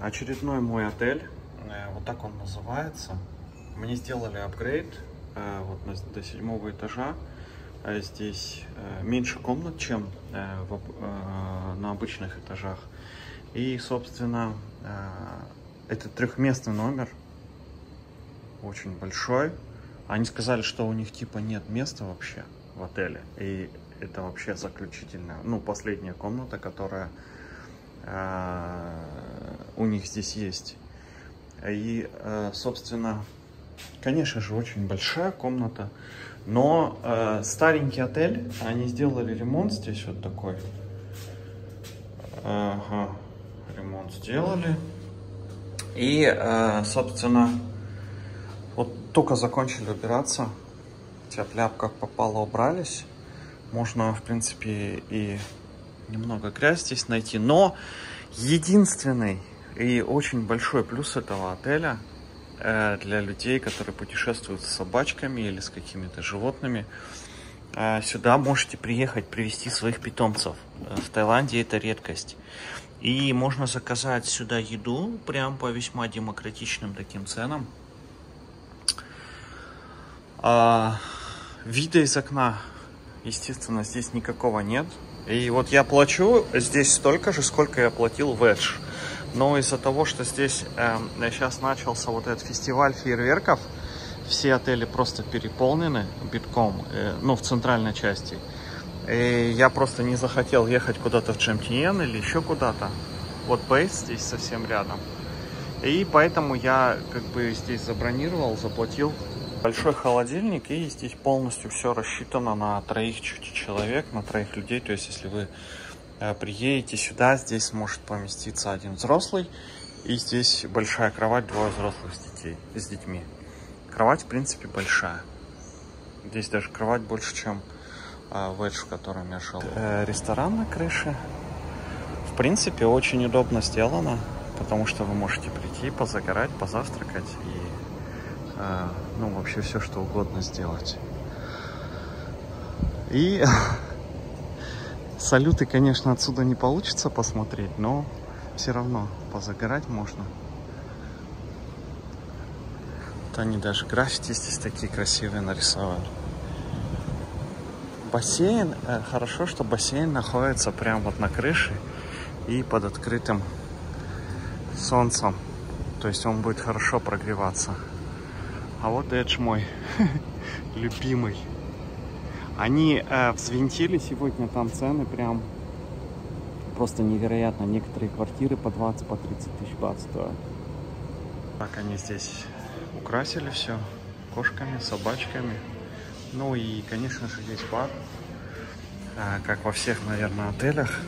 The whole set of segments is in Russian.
очередной мой отель. Э, вот так он называется. Мне сделали апгрейд э, вот до седьмого этажа. Э, здесь меньше комнат, чем на обычных этажах. И, собственно, это трехместный номер. Очень большой. Они сказали, что у них типа нет места вообще в отеле. И это вообще заключительная, ну, последняя комната, которая у них здесь есть. И, э, собственно, конечно же, очень большая комната. Но э, старенький отель, они сделали ремонт здесь вот такой. Ага, ремонт сделали. И, э, собственно, вот только закончили убираться. Тяп-ляп как попало убрались. Можно, в принципе, и немного грязь здесь найти. Но единственный и очень большой плюс этого отеля э, для людей, которые путешествуют с собачками или с какими-то животными, э, сюда можете приехать привести своих питомцев. Э, в Таиланде это редкость. И можно заказать сюда еду прям по весьма демократичным таким ценам. А, вида из окна естественно, здесь никакого нет. И вот я плачу здесь столько же, сколько я платил в Edge. Но из-за того, что здесь э, сейчас начался вот этот фестиваль фейерверков, все отели просто переполнены битком, э, ну, в центральной части. И я просто не захотел ехать куда-то в Чемтиен или еще куда-то. Вот Бейс здесь совсем рядом. И поэтому я как бы здесь забронировал, заплатил большой холодильник, и здесь полностью все рассчитано на троих человек, на троих людей. То есть, если вы приедете сюда, здесь может поместиться один взрослый, и здесь большая кровать, двое взрослых с, детей, с детьми. Кровать, в принципе, большая. Здесь даже кровать больше, чем э, в Эдж, в котором я жил. Э, ресторан на крыше. В принципе, очень удобно сделано, потому что вы можете прийти, позагорать, позавтракать и ну, вообще все, что угодно сделать. И салюты, конечно, отсюда не получится посмотреть, но все равно позагорать можно. Вот они даже граффити здесь такие красивые нарисовали. Бассейн, э, хорошо, что бассейн находится прямо вот на крыше и под открытым солнцем. То есть он будет хорошо прогреваться. А вот Эдж мой любимый. Они э, взвинтили сегодня там цены прям просто невероятно. Некоторые квартиры по 20, по 30 тысяч бат стоят. Так они здесь украсили все кошками, собачками. Ну и, конечно же, есть бар, э, как во всех, наверное, отелях.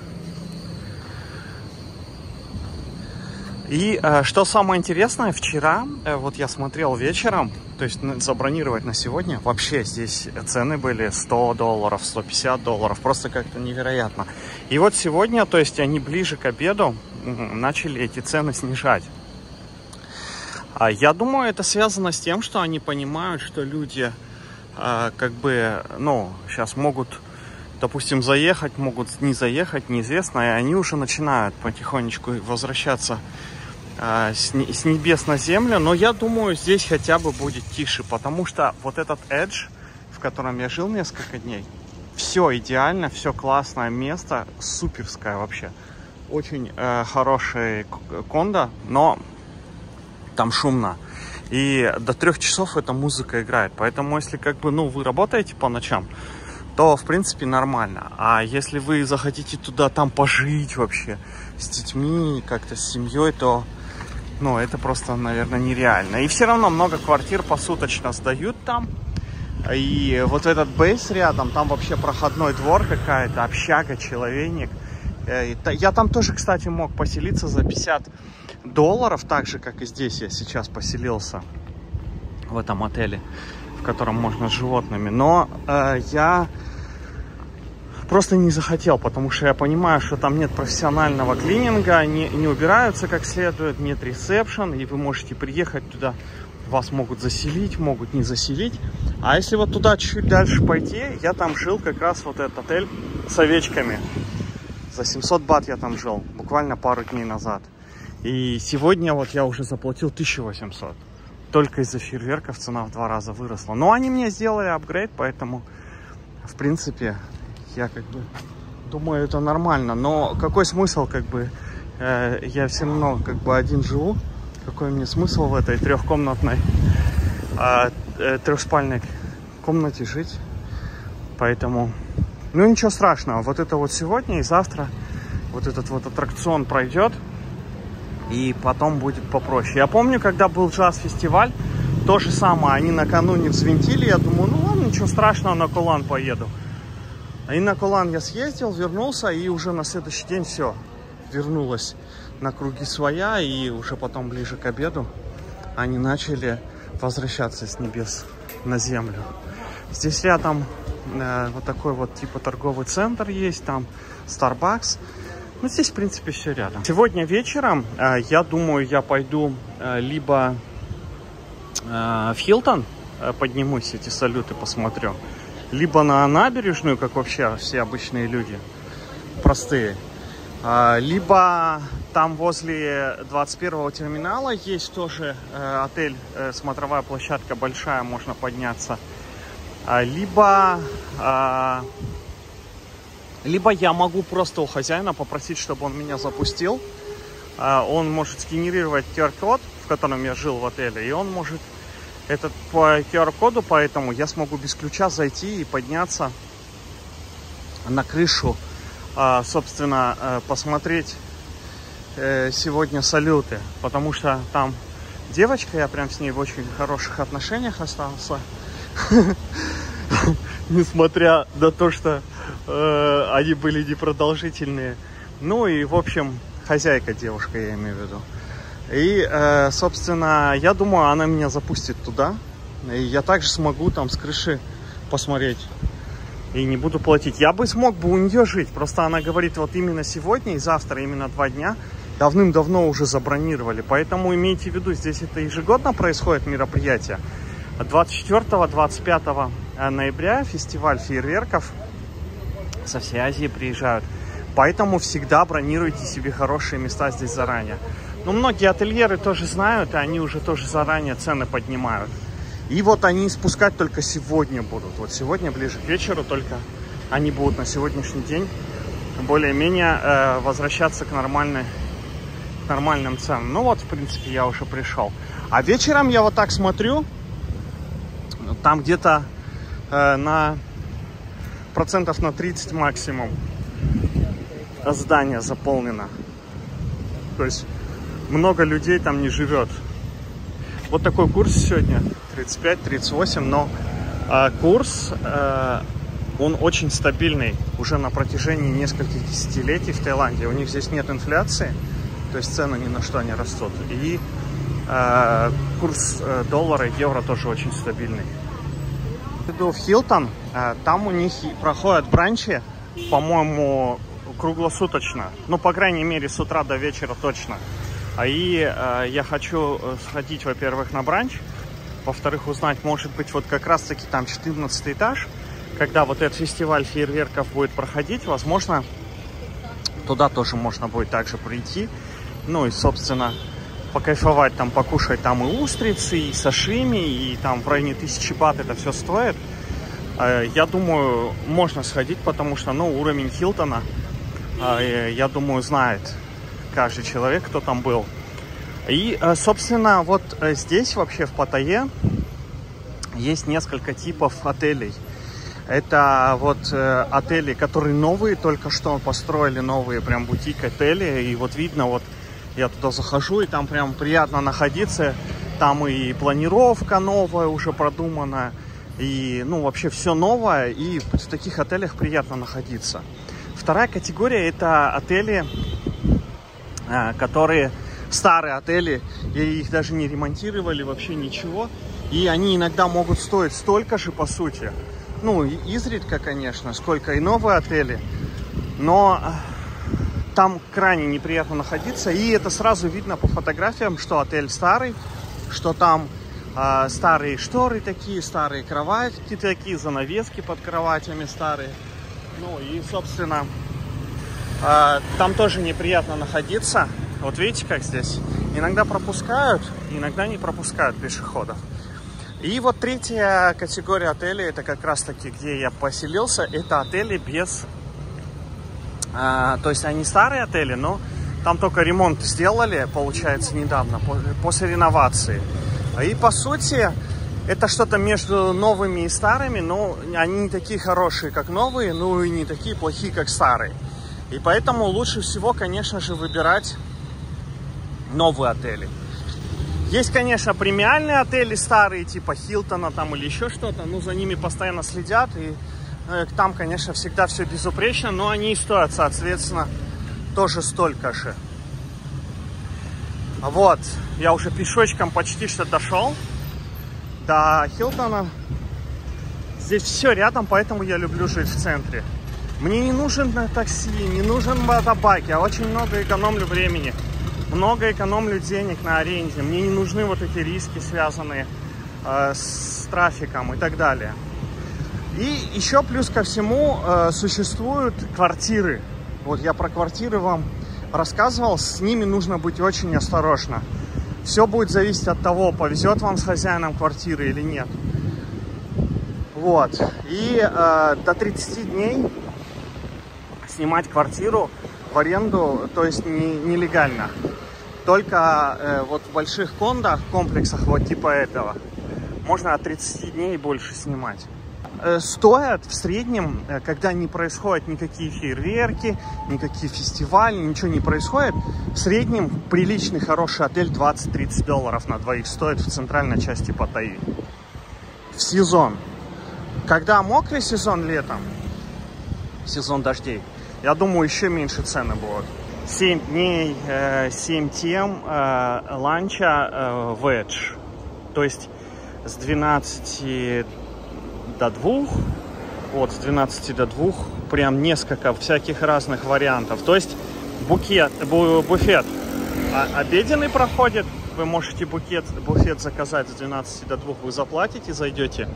И э, что самое интересное, вчера, э, вот я смотрел вечером, то есть забронировать на сегодня, вообще здесь цены были 100 долларов, 150 долларов, просто как-то невероятно. И вот сегодня, то есть они ближе к обеду начали эти цены снижать. А я думаю, это связано с тем, что они понимают, что люди э, как бы, ну, сейчас могут допустим, заехать, могут не заехать, неизвестно, и они уже начинают потихонечку возвращаться а, с, с небес на землю, но я думаю, здесь хотя бы будет тише, потому что вот этот Edge, в котором я жил несколько дней, все идеально, все классное место, суперское вообще. Очень э, хороший кондо, но там шумно. И до трех часов эта музыка играет. Поэтому, если как бы, ну, вы работаете по ночам, то, в принципе, нормально. А если вы захотите туда там пожить вообще с детьми, как-то с семьей, то ну, это просто, наверное, нереально. И все равно много квартир посуточно сдают там. И вот этот бейс рядом, там вообще проходной двор какая-то, общага, человек. Э, я там тоже, кстати, мог поселиться за 50 долларов, так же, как и здесь я сейчас поселился в этом отеле, в котором можно с животными. Но э, я просто не захотел, потому что я понимаю, что там нет профессионального клининга, не, не убираются как следует, нет ресепшн, и вы можете приехать туда, вас могут заселить, могут не заселить. А если вот туда чуть дальше пойти, я там жил как раз вот этот отель с овечками. За 700 бат я там жил, буквально пару дней назад. И сегодня вот я уже заплатил 1800. Только из-за фейерверков цена в два раза выросла. Но они мне сделали апгрейд, поэтому, в принципе, я как бы думаю, это нормально. Но какой смысл, как бы, э, я все равно как бы один живу. Какой мне смысл в этой трехкомнатной, э, э, трехспальной комнате жить? Поэтому, ну ничего страшного. Вот это вот сегодня и завтра вот этот вот аттракцион пройдет. И потом будет попроще. Я помню, когда был джаз-фестиваль, то же самое. Они накануне взвинтили. Я думаю, ну ладно, ничего страшного, на Кулан поеду. И на Кулан я съездил, вернулся, и уже на следующий день все. Вернулась на круги своя, и уже потом ближе к обеду они начали возвращаться с небес на землю. Здесь рядом э, вот такой вот типа торговый центр есть, там Starbucks. Ну, здесь, в принципе, все рядом. Сегодня вечером, э, я думаю, я пойду э, либо э, в Хилтон, э, поднимусь, эти салюты посмотрю, либо на набережную, как вообще все обычные люди, простые, э, либо там возле 21 терминала есть тоже э, отель, э, смотровая площадка большая, можно подняться, э, либо... Э, либо я могу просто у хозяина попросить, чтобы он меня запустил. Он может сгенерировать QR-код, в котором я жил в отеле, и он может этот по QR-коду, поэтому я смогу без ключа зайти и подняться на крышу, собственно, посмотреть э, сегодня салюты, потому что там девочка, я прям с ней в очень хороших отношениях остался, несмотря на то, что э, они были непродолжительные. Ну и, в общем, хозяйка девушка, я имею в виду. И, э, собственно, я думаю, она меня запустит туда. И я также смогу там с крыши посмотреть. И не буду платить. Я бы смог бы у нее жить. Просто она говорит, вот именно сегодня и завтра, именно два дня, давным-давно уже забронировали. Поэтому имейте в виду, здесь это ежегодно происходит мероприятие. 24-25 ноября фестиваль фейерверков со всей Азии приезжают. Поэтому всегда бронируйте себе хорошие места здесь заранее. Но многие ательеры тоже знают, и они уже тоже заранее цены поднимают. И вот они спускать только сегодня будут. Вот сегодня, ближе к вечеру, только они будут на сегодняшний день более-менее э, возвращаться к нормальной, к нормальным ценам. Ну вот, в принципе, я уже пришел. А вечером я вот так смотрю, там где-то э, на процентов на 30 максимум здание заполнено. То есть много людей там не живет. Вот такой курс сегодня, 35-38, но э, курс, э, он очень стабильный уже на протяжении нескольких десятилетий в Таиланде. У них здесь нет инфляции, то есть цены ни на что не растут. И э, курс э, доллара и евро тоже очень стабильный. Иду в Хилтон, э, там у них проходят бранчи, по-моему, круглосуточно. Ну, по крайней мере, с утра до вечера точно. А и э, я хочу э, сходить, во-первых, на бранч, во-вторых, узнать, может быть, вот как раз-таки там 14 этаж, когда вот этот фестиваль фейерверков будет проходить, возможно, туда тоже можно будет также прийти. Ну и, собственно, покайфовать, там, покушать там и устрицы, и сашими, и там в районе тысячи бат это все стоит. Э, я думаю, можно сходить, потому что, ну, уровень Хилтона, я думаю, знает каждый человек, кто там был. И, э, собственно, вот здесь вообще в Паттайе есть несколько типов отелей. Это вот э, отели, которые новые, только что построили новые прям бутик-отели. И вот видно, вот я туда захожу, и там прям приятно находиться. Там и планировка новая уже продумана, и, ну, вообще все новое, и в таких отелях приятно находиться. Вторая категория – это отели, э, которые старые отели, и их даже не ремонтировали, вообще ничего. И они иногда могут стоить столько же, по сути, ну, изредка, конечно, сколько и новые отели, но э, там крайне неприятно находиться, и это сразу видно по фотографиям, что отель старый, что там э, старые шторы такие, старые кровати такие, занавески под кроватями старые, ну и, собственно, э, там тоже неприятно находиться, Вот видите, как здесь? Иногда пропускают, иногда не пропускают пешеходов. И вот третья категория отелей, это как раз таки, где я поселился, это отели без... А, то есть они старые отели, но там только ремонт сделали, получается, недавно, после реновации. И по сути, это что-то между новыми и старыми, но они не такие хорошие, как новые, ну и не такие плохие, как старые. И поэтому лучше всего, конечно же, выбирать новые отели. Есть, конечно, премиальные отели старые, типа Хилтона там или еще что-то, но за ними постоянно следят, и э, там, конечно, всегда все безупречно, но они и стоят, соответственно, тоже столько же. Вот, я уже пешочком почти что дошел до Хилтона. Здесь все рядом, поэтому я люблю жить в центре. Мне не нужен такси, не нужен мотобайк. Я очень много экономлю времени. Много экономлю денег на аренде. Мне не нужны вот эти риски, связанные э, с трафиком и так далее. И еще плюс ко всему э, существуют квартиры. Вот я про квартиры вам рассказывал. С ними нужно быть очень осторожно. Все будет зависеть от того, повезет вам с хозяином квартиры или нет. Вот. И э, до 30 дней снимать квартиру в аренду, то есть не, нелегально. Только э, вот в больших кондах, комплексах вот типа этого, можно от 30 дней больше снимать. Э, стоят в среднем, э, когда не происходят никакие фейерверки, никакие фестивали, ничего не происходит, в среднем приличный хороший отель 20-30 долларов на двоих стоит в центральной части Паттайи. В сезон. Когда мокрый сезон летом, сезон дождей, я думаю, еще меньше цены будут. 7 дней, 7 тем ланча ведж. То есть с 12 до двух, вот, с 12 до двух, прям несколько всяких разных вариантов. То есть букет, бу, буфет обеденный проходит, вы можете букет, буфет заказать с 12 до 2, вы заплатите, зайдете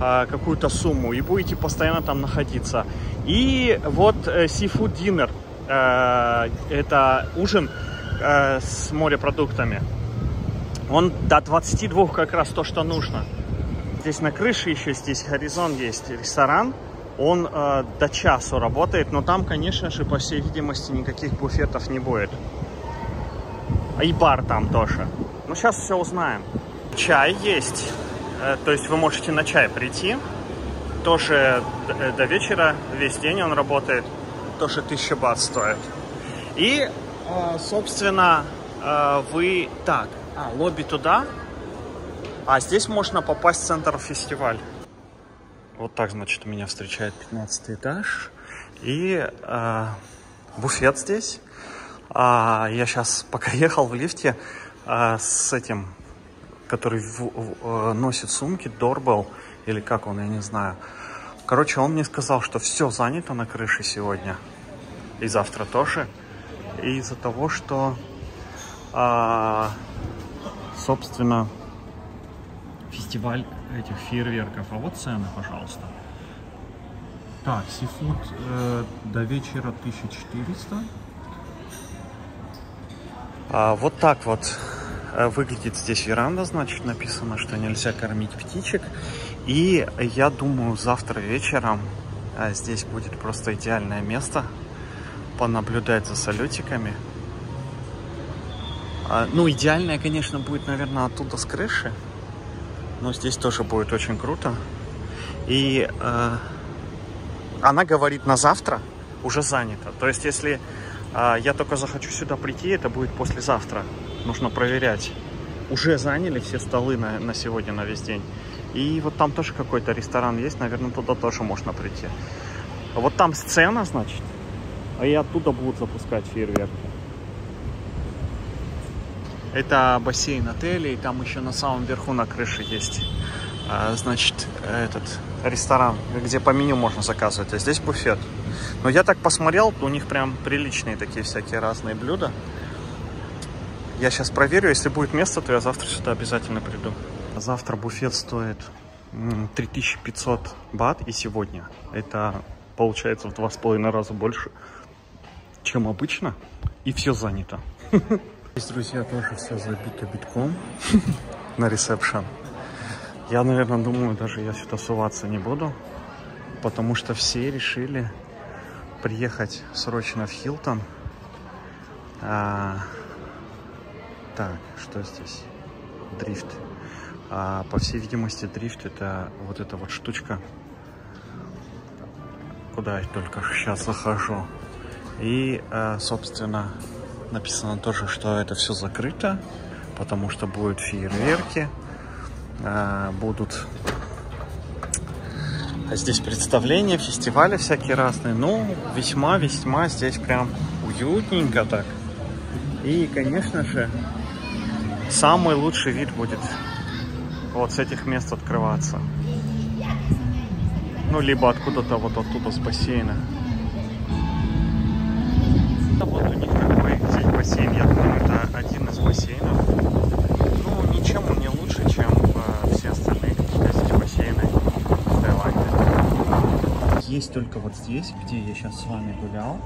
а, какую-то сумму и будете постоянно там находиться. И вот э, seafood dinner, э, это ужин э, с морепродуктами. Он до 22 как раз то, что нужно. Здесь на крыше еще здесь Горизонт есть ресторан. Он э, до часу работает, но там, конечно же, по всей видимости, никаких буфетов не будет. И бар там тоже. Ну, сейчас все узнаем. Чай есть. Э, то есть вы можете на чай прийти. Тоже до, до вечера, весь день он работает. Тоже 1000 бат стоит. И, э, собственно, э, вы... Так, а, лобби туда, а здесь можно попасть в центр фестиваль. Вот так, значит, меня встречает 15 этаж. И э, буфет здесь. А, я сейчас, пока ехал в лифте а, с этим, который в, в, э, носит сумки, Дорбел, или как он, я не знаю. Короче, он мне сказал, что все занято на крыше сегодня. И завтра тоже. Из-за того, что, а, собственно, фестиваль этих фейерверков. А вот цены, пожалуйста. Так, сифуд э, до вечера 1400. А, вот так вот э, выглядит здесь веранда, значит написано, что нельзя кормить птичек. И я думаю, завтра вечером а, здесь будет просто идеальное место понаблюдать за салютиками. А, ну, идеальное, конечно, будет, наверное, оттуда с крыши. Но здесь тоже будет очень круто. И э, она говорит на завтра уже занято. То есть, если э, я только захочу сюда прийти, это будет послезавтра. Нужно проверять. Уже заняли все столы на, на сегодня, на весь день. И вот там тоже какой-то ресторан есть, наверное, туда тоже можно прийти. Вот там сцена, значит, а и оттуда будут запускать фейерверки. Это бассейн отеля, и там еще на самом верху на крыше есть, а, значит, этот ресторан, где по меню можно заказывать, а здесь буфет. Но я так посмотрел, у них прям приличные такие всякие разные блюда. Я сейчас проверю, если будет место, то я завтра сюда обязательно приду. Завтра буфет стоит 3500 бат и сегодня. Это получается в два с половиной раза больше, чем обычно. И все занято. Здесь, друзья, тоже все забито битком на ресепшн. Я, наверное, думаю, даже я сюда суваться не буду, потому что все решили приехать срочно в Хилтон. А, так, что здесь? Дрифт. А, по всей видимости, дрифт это вот эта вот штучка, куда я только сейчас захожу. И, а, собственно, написано тоже, что это все закрыто, потому что будут фейерверки, а, будут здесь представления, фестивали всякие разные. Ну, весьма-весьма здесь прям уютненько так. И, конечно же, самый лучший вид будет вот с этих мест открываться. Ну, либо откуда-то вот оттуда с бассейна. Вот у них бассейн, я думаю, это один из бассейнов. Ну, ничем он не лучше, чем э, все остальные эти бассейны в Таиланде. Есть только вот здесь, где я сейчас с вами гулял.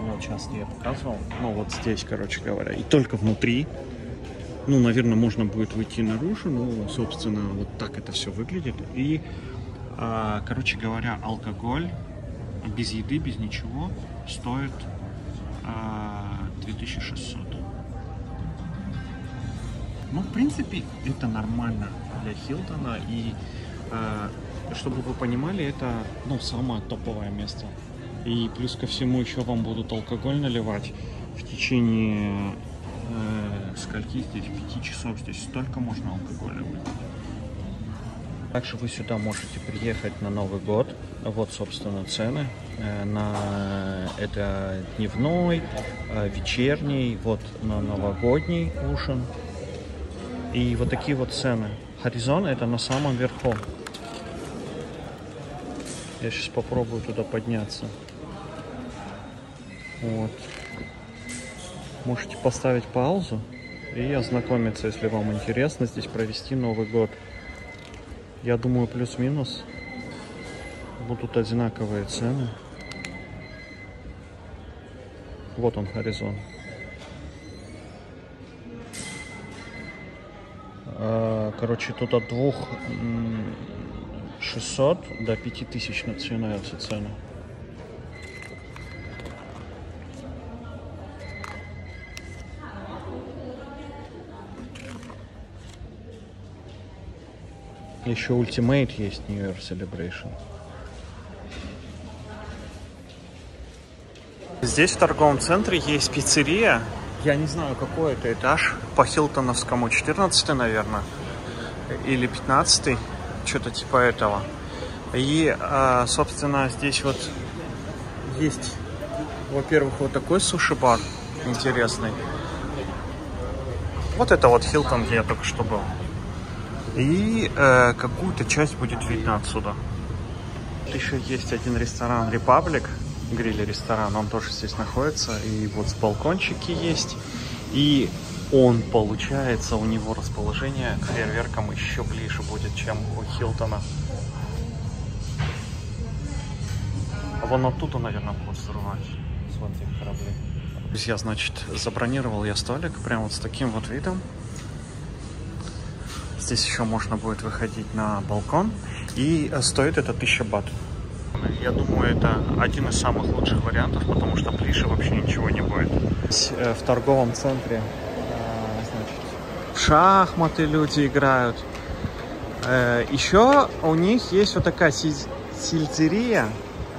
Вот сейчас я показывал. Ну, вот здесь, короче говоря. И только внутри. Ну, наверное, можно будет выйти наружу. Ну, собственно, вот так это все выглядит. И, а, короче говоря, алкоголь без еды, без ничего стоит 2600. Ну, в принципе, это нормально для Хилтона. И, э, чтобы вы понимали, это, ну, самое топовое место. И плюс ко всему еще вам будут алкоголь наливать в течение э, скольки здесь, 5 часов здесь столько можно алкоголя выпить. Также вы сюда можете приехать на Новый год. Вот, собственно, цены. Э, на это дневной, э, вечерний, вот на новогодний ужин. И вот такие вот цены. Хоризон это на самом верху. Я сейчас попробую туда подняться. Вот. Можете поставить паузу и ознакомиться, если вам интересно здесь провести Новый год. Я думаю, плюс-минус будут одинаковые цены. Вот он, горизонт. А, короче, тут от двух 600 до 5000 начинаются цены. Еще Ultimate есть New Year Celebration. Здесь в торговом центре есть пиццерия. Я не знаю, какой это этаж. По Хилтоновскому 14, наверное. Или 15. Что-то типа этого. И, а, собственно, здесь вот есть, во-первых, вот такой суши-бар интересный. Вот это вот Хилтон, где я только что был. И э, какую-то часть будет видно отсюда. Еще есть один ресторан Republic, гриль-ресторан, он тоже здесь находится. И вот с балкончики есть. И он, получается, у него расположение к фейерверкам еще ближе будет, чем у Хилтона. А вон оттуда, наверное, будет взрывать с вот этих кораблей. Друзья, значит, забронировал я столик прямо вот с таким вот видом. Здесь еще можно будет выходить на балкон. И э, стоит это 1000 бат. Я думаю, это один из самых лучших вариантов, потому что ближе вообще ничего не будет. Э, в торговом центре э, значит, в шахматы люди играют. Еще у них есть вот такая сельдерия.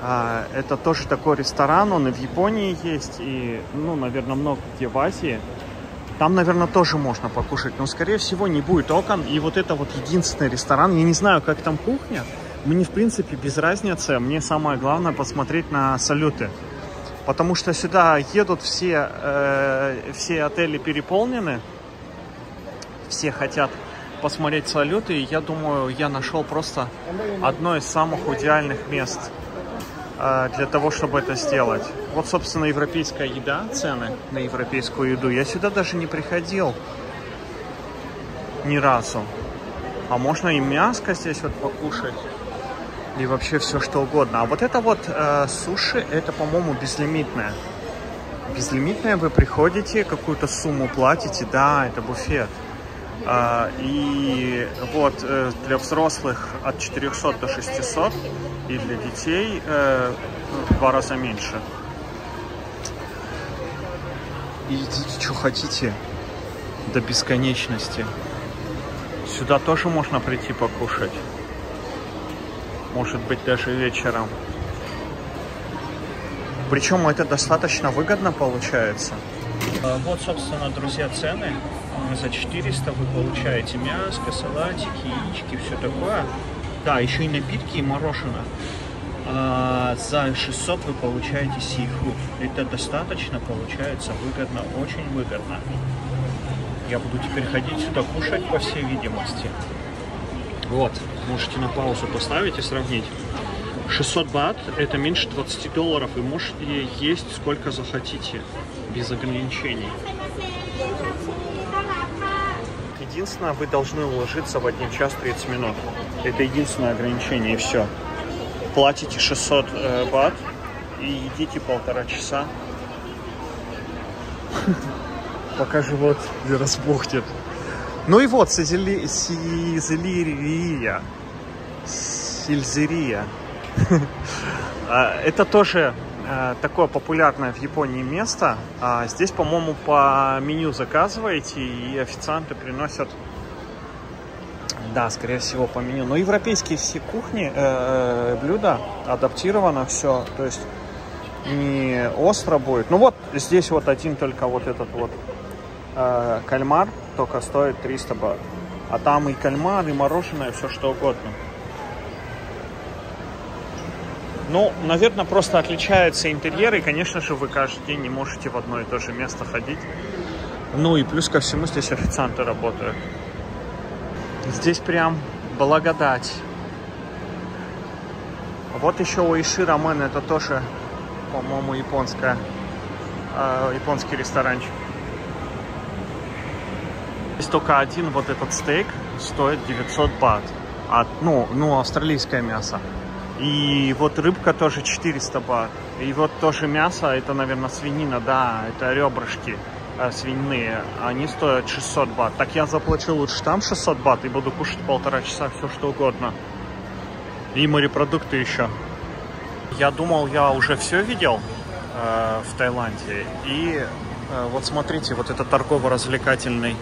А, это тоже такой ресторан, он и в Японии есть, и, ну, наверное, много где в Азии. Там, наверное, тоже можно покушать, но, скорее всего, не будет окон. И вот это вот единственный ресторан. Я не знаю, как там кухня. Мне, в принципе, без разницы. Мне самое главное посмотреть на салюты. Потому что сюда едут все, э, все отели переполнены. Все хотят посмотреть салюты. И я думаю, я нашел просто одно из самых идеальных мест для того, чтобы это сделать. Вот, собственно, европейская еда, цены на европейскую еду. Я сюда даже не приходил ни разу. А можно и мяско здесь вот покушать. И вообще все что угодно. А вот это вот э, суши, это, по-моему, безлимитное. безлимитная, вы приходите, какую-то сумму платите, да, это буфет. А, и вот э, для взрослых от 400 до 600 и для детей э, в два раза меньше. Идите, что хотите, до бесконечности. Сюда тоже можно прийти покушать. Может быть, даже вечером. Причем это достаточно выгодно получается. А, вот, собственно, друзья, цены. За 400 вы получаете мяско, салатики, яички, все такое. Да, еще и напитки и мороженое. А за 600 вы получаете сифуд. Это достаточно, получается, выгодно, очень выгодно. Я буду теперь ходить сюда кушать, по всей видимости. Вот, можете на паузу поставить и сравнить. 600 бат – это меньше 20 долларов, и можете есть сколько захотите, без ограничений. Единственное, вы должны уложиться в 1 час 30 минут. Это единственное ограничение, и все. Платите 600 э, бат и едите полтора часа. Пока живот не разбухнет. Ну и вот, сизилирия. Сильзерия. А, это тоже такое популярное в Японии место. А здесь, по-моему, по меню заказываете, и официанты приносят, да, скорее всего, по меню. Но европейские все кухни, э, блюда адаптировано все, то есть не остро будет. Ну вот, здесь вот один только вот этот вот э, кальмар, только стоит 300 бат. А там и кальмар, и мороженое, все что угодно. Ну, наверное, просто отличаются интерьеры, и, конечно же, вы каждый день не можете в одно и то же место ходить. Ну и плюс ко всему здесь официанты работают. Здесь прям благодать. Вот еще у Иши Рамен, это тоже, по-моему, японская, э, японский ресторанчик. Здесь только один вот этот стейк стоит 900 бат. От, ну, ну, австралийское мясо. И вот рыбка тоже 400 бат. И вот тоже мясо, это, наверное, свинина, да, это ребрышки э, свиные. Они стоят 600 бат. Так я заплачу лучше там 600 бат и буду кушать полтора часа все что угодно. И морепродукты еще. Я думал, я уже все видел э, в Таиланде. И э, вот смотрите, вот это торгово-развлекательный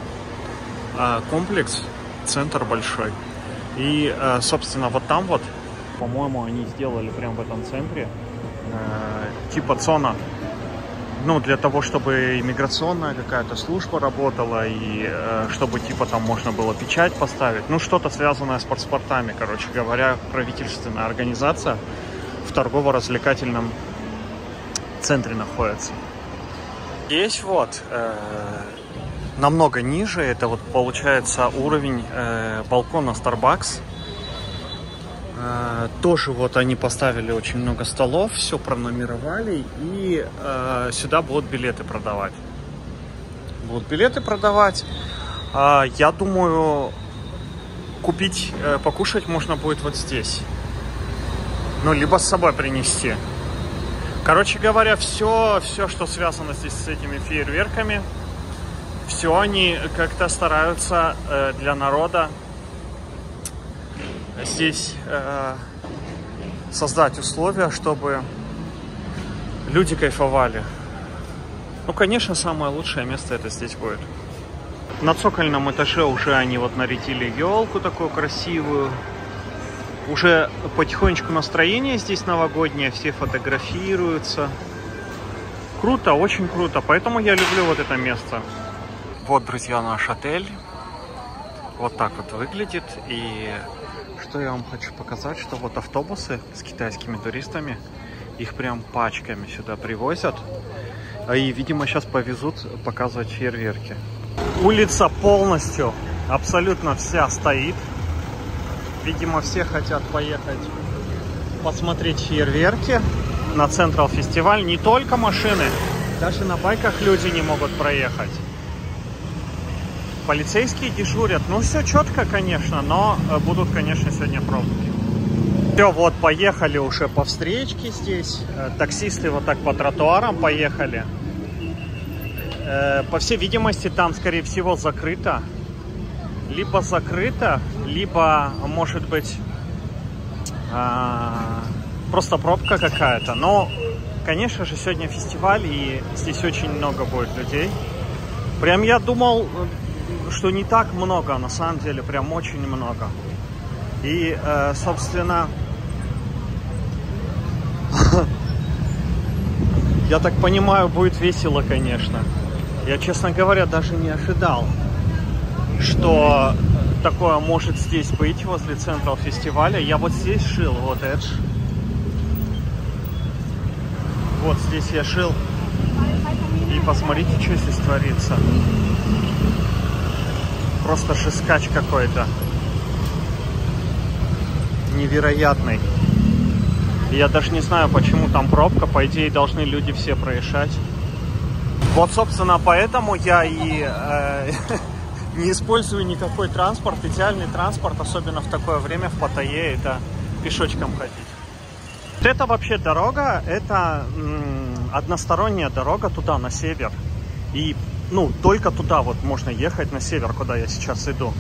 э, комплекс, центр большой. И, э, собственно, вот там вот по-моему, они сделали прямо в этом центре э, типа ЦОНа. Ну, для того, чтобы иммиграционная какая-то служба работала и э, чтобы типа там можно было печать поставить. Ну, что-то связанное с паспортами, короче говоря, правительственная организация в торгово-развлекательном центре находится. Здесь вот э, намного ниже, это вот получается уровень э, балкона Starbucks а, тоже вот они поставили очень много столов, все пронумеровали, и э, сюда будут билеты продавать. Будут билеты продавать. Э, я думаю, купить, э, покушать можно будет вот здесь. Ну, либо с собой принести. Короче говоря, все, все, что связано здесь с этими фейерверками, все они как-то стараются э, для народа здесь э, создать условия, чтобы люди кайфовали. Ну, конечно, самое лучшее место это здесь будет. На цокольном этаже уже они вот нарядили елку такую красивую. Уже потихонечку настроение здесь новогоднее, все фотографируются. Круто, очень круто, поэтому я люблю вот это место. Вот, друзья, наш отель. Вот так вот выглядит. И что я вам хочу показать, что вот автобусы с китайскими туристами, их прям пачками сюда привозят. И, видимо, сейчас повезут показывать фейерверки. Улица полностью, абсолютно вся стоит. Видимо, все хотят поехать посмотреть фейерверки на Централ фестиваль. Не только машины, даже на байках люди не могут проехать. Полицейские дежурят. Ну, все четко, конечно, но э, будут, конечно, сегодня пробки. Все, вот, поехали уже по встречке здесь. Э, таксисты вот так по тротуарам поехали. Э, по всей видимости, там, скорее всего, закрыто. Либо закрыто, либо, может быть, а, просто пробка какая-то. Но, конечно же, сегодня фестиваль, и здесь очень много будет людей. Прям я думал, что не так много, на самом деле, прям очень много. И, э, собственно, я так понимаю, будет весело, конечно. Я, честно говоря, даже не ожидал, что такое может здесь быть, возле центра фестиваля. Я вот здесь жил, вот Эдж. Вот здесь я жил. И посмотрите, что здесь творится. Просто шискач какой-то. Невероятный. Я даже не знаю, почему там пробка. По идее, должны люди все проезжать. Вот, собственно, поэтому я и э, не использую никакой транспорт. Идеальный транспорт, особенно в такое время в Паттайе, это пешочком ходить. Вот это вообще дорога, это односторонняя дорога туда, на север. И, ну, только туда вот можно ехать, на север, куда я сейчас иду.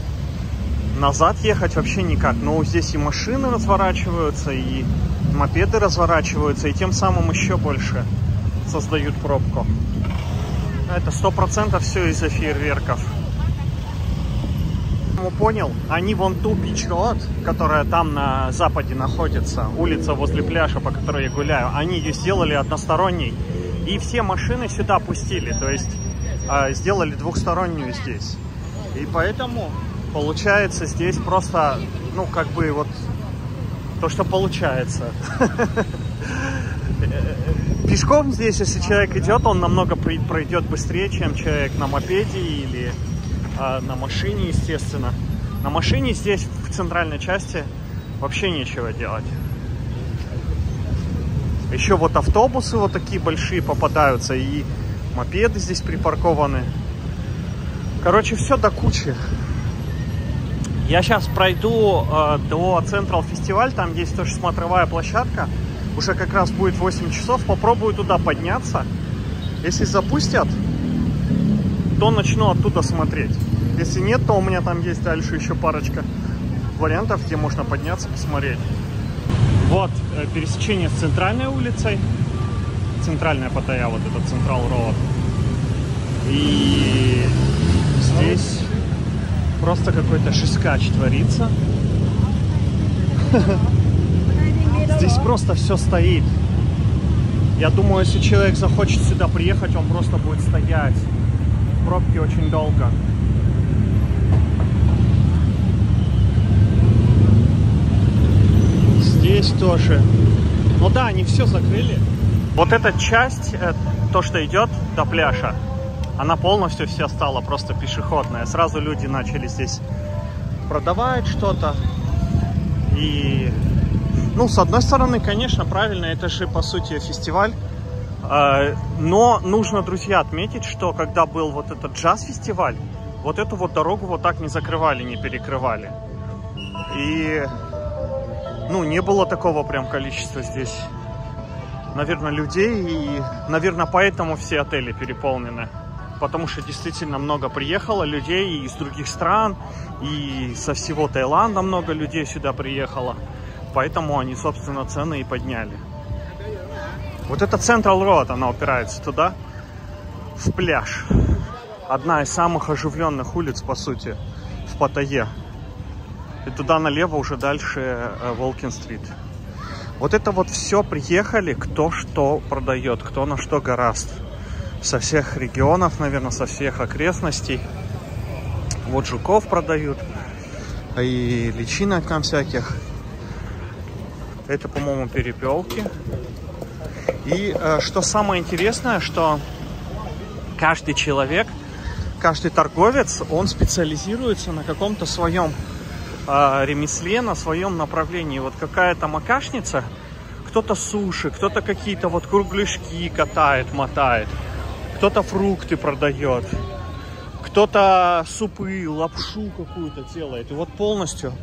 Назад ехать вообще никак. Но здесь и машины разворачиваются, и мопеды разворачиваются, и тем самым еще больше создают пробку. Это сто процентов все из-за фейерверков. Понял, они вон ту бич-род, которая там на западе находится, улица возле пляжа, по которой я гуляю, они ее сделали односторонней. И все машины сюда пустили, то есть э, сделали двухстороннюю здесь. И поэтому получается здесь просто, ну, как бы вот то, что получается. Пешком здесь, если человек идет, он намного пройдет быстрее, чем человек на мопеде или э, на машине, естественно. На машине здесь, в центральной части, вообще нечего делать. Еще вот автобусы вот такие большие попадаются, и мопеды здесь припаркованы. Короче, все до кучи. Я сейчас пройду э, до Централ фестиваль, там есть тоже смотровая площадка уже как раз будет 8 часов. Попробую туда подняться. Если запустят, то начну оттуда смотреть. Если нет, то у меня там есть дальше еще парочка вариантов, где можно подняться, посмотреть. Вот э, пересечение с центральной улицей. Центральная Паттайя, вот этот Централ Роуд. И здесь просто какой-то шискач творится. Здесь просто все стоит. Я думаю, если человек захочет сюда приехать, он просто будет стоять. Пробки очень долго. Здесь тоже. Ну да, они все закрыли. Вот эта часть, э, то, что идет до пляжа, она полностью вся стала просто пешеходная. Сразу люди начали здесь продавать что-то. И ну, с одной стороны, конечно, правильно, это же, по сути, фестиваль. А, но нужно, друзья, отметить, что когда был вот этот джаз-фестиваль, вот эту вот дорогу вот так не закрывали, не перекрывали. И, ну, не было такого прям количества здесь, наверное, людей. И, наверное, поэтому все отели переполнены. Потому что действительно много приехало людей из других стран, и со всего Таиланда много людей сюда приехало. Поэтому они, собственно, цены и подняли. Вот это Central Road, она упирается туда, в пляж. Одна из самых оживленных улиц, по сути, в Паттайе. И туда налево уже дальше Волкин-стрит. Вот это вот все приехали, кто что продает, кто на что гораст. Со всех регионов, наверное, со всех окрестностей. Вот жуков продают, и личинок там всяких. Это, по-моему, перепелки. И э, что самое интересное, что каждый человек, каждый торговец, он специализируется на каком-то своем ремесле, на своем направлении. Вот какая-то макашница, кто-то суши, кто-то какие-то вот кругляшки катает, мотает, кто-то фрукты продает, кто-то супы, лапшу какую-то делает. И вот полностью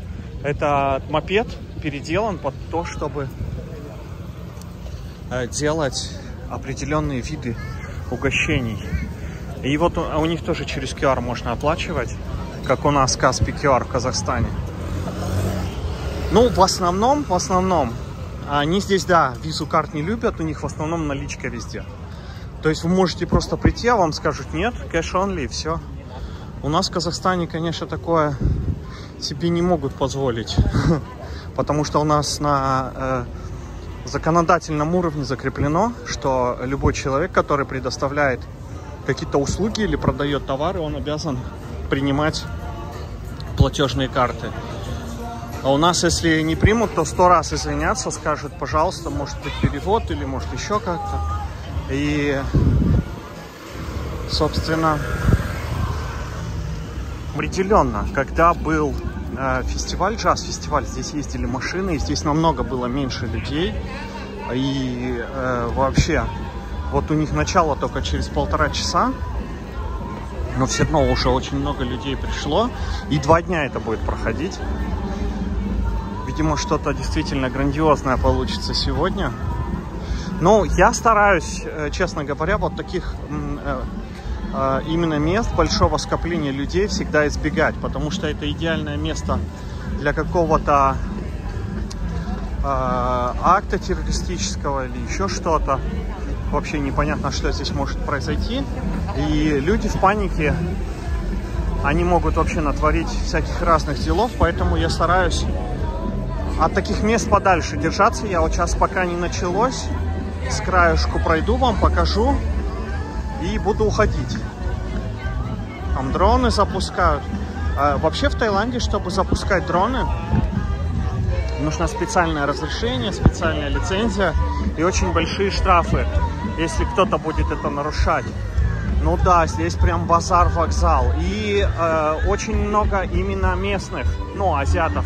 этот мопед переделан под то, чтобы э, делать определенные виды угощений. И вот у, у них тоже через QR можно оплачивать, как у нас Каспи QR в Казахстане. Ну, в основном, в основном, они здесь, да, визу карт не любят, у них в основном наличка везде. То есть вы можете просто прийти, а вам скажут нет, кэш only, и все. У нас в Казахстане, конечно, такое себе не могут позволить, потому что у нас на э, законодательном уровне закреплено, что любой человек, который предоставляет какие-то услуги или продает товары, он обязан принимать платежные карты. А у нас, если не примут, то сто раз извиняться, скажут, пожалуйста, может быть перевод или может еще как-то. И, собственно, определенно, когда был э, фестиваль, джаз-фестиваль, здесь ездили машины, и здесь намного было меньше людей. И э, вообще, вот у них начало только через полтора часа, но все равно уже очень много людей пришло. И два дня это будет проходить. Видимо, что-то действительно грандиозное получится сегодня. Но я стараюсь, э, честно говоря, вот таких э, э, именно мест большого скопления людей всегда избегать, потому что это идеальное место для какого-то акта террористического или еще что-то вообще непонятно, что здесь может произойти. И люди в панике, они могут вообще натворить всяких разных делов, поэтому я стараюсь от таких мест подальше держаться. Я вот сейчас пока не началось, с краешку пройду вам, покажу и буду уходить. Там дроны запускают. А вообще в Таиланде, чтобы запускать дроны, нужно специальное разрешение, специальная лицензия и очень большие штрафы если кто-то будет это нарушать. Ну да, здесь прям базар-вокзал. И э, очень много именно местных, ну, азиатов.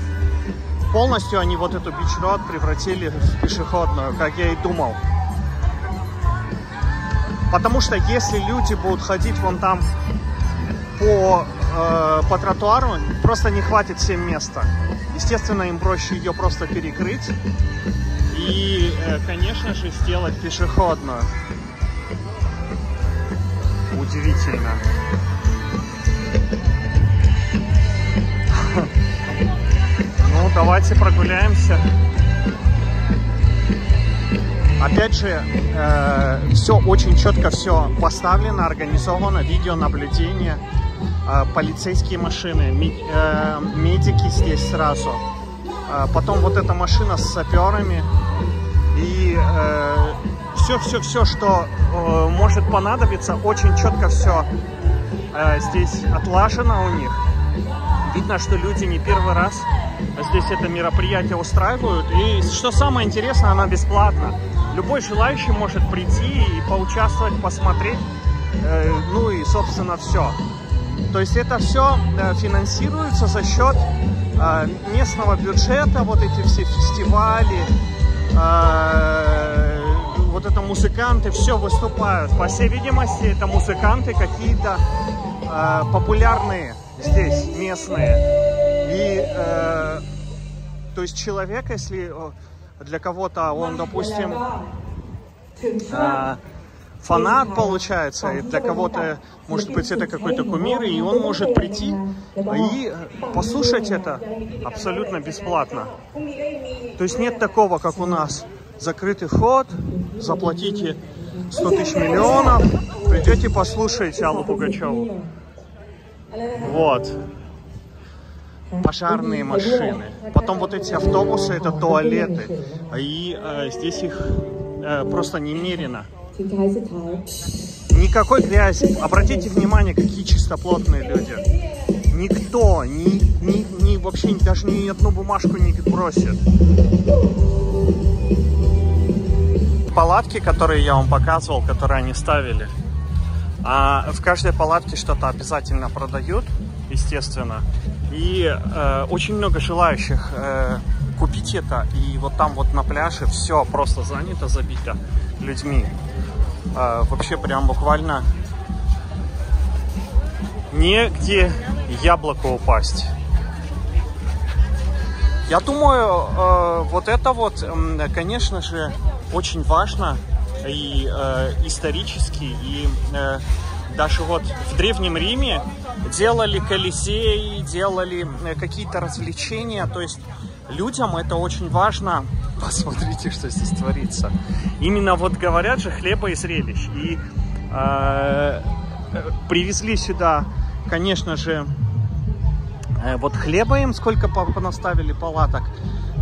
Полностью они вот эту бич-род превратили в пешеходную, как я и думал. Потому что если люди будут ходить вон там по, э, по тротуару, просто не хватит всем места. Естественно, им проще ее просто перекрыть и, э, конечно же, сделать пешеходную. Удивительно. Давайте прогуляемся. Опять же, э, все очень четко все поставлено, организовано, видеонаблюдение, э, полицейские машины, э, медики здесь сразу. Э, потом вот эта машина с саперами, и все-все-все, э, что э, может понадобиться, очень четко все э, здесь отлажено у них. Видно, что люди не первый раз здесь это мероприятие устраивают. И что самое интересное, она бесплатна. Любой желающий может прийти и поучаствовать, посмотреть. Э, ну и, собственно, все. То есть это все э, финансируется за счет э, местного бюджета, вот эти все фестивали, а, вот это музыканты, все выступают. По всей видимости, это музыканты какие-то популярные здесь, местные. И, э, то есть человек, если для кого-то он, допустим, э, фанат получается, и для кого-то, может быть, это какой-то кумир, и он может прийти и послушать это абсолютно бесплатно. То есть нет такого, как у нас, закрытый вход, заплатите 100 тысяч миллионов, придете послушаете Аллу Пугачеву. Вот. Пожарные машины. Потом вот эти автобусы, это туалеты. И э, здесь их э, просто немерено. Никакой грязи. Обратите внимание, какие чистоплотные люди. Никто, ни, ни, ни, вообще даже ни одну бумажку не бросит. Палатки, которые я вам показывал, которые они ставили, а в каждой палатке что-то обязательно продают, естественно. И э, очень много желающих э, купить это. И вот там вот на пляже все просто занято, забито людьми. Э, вообще прям буквально негде яблоко упасть. Я думаю, э, вот это вот, конечно же, очень важно и э, исторически, и Даже вот в Древнем Риме делали колесеи, делали э, какие-то развлечения. То есть людям это очень важно. Посмотрите, что здесь творится. Именно вот говорят же хлеба и зрелищ. И э, привезли сюда, конечно же, э, вот хлеба им сколько понаставили палаток.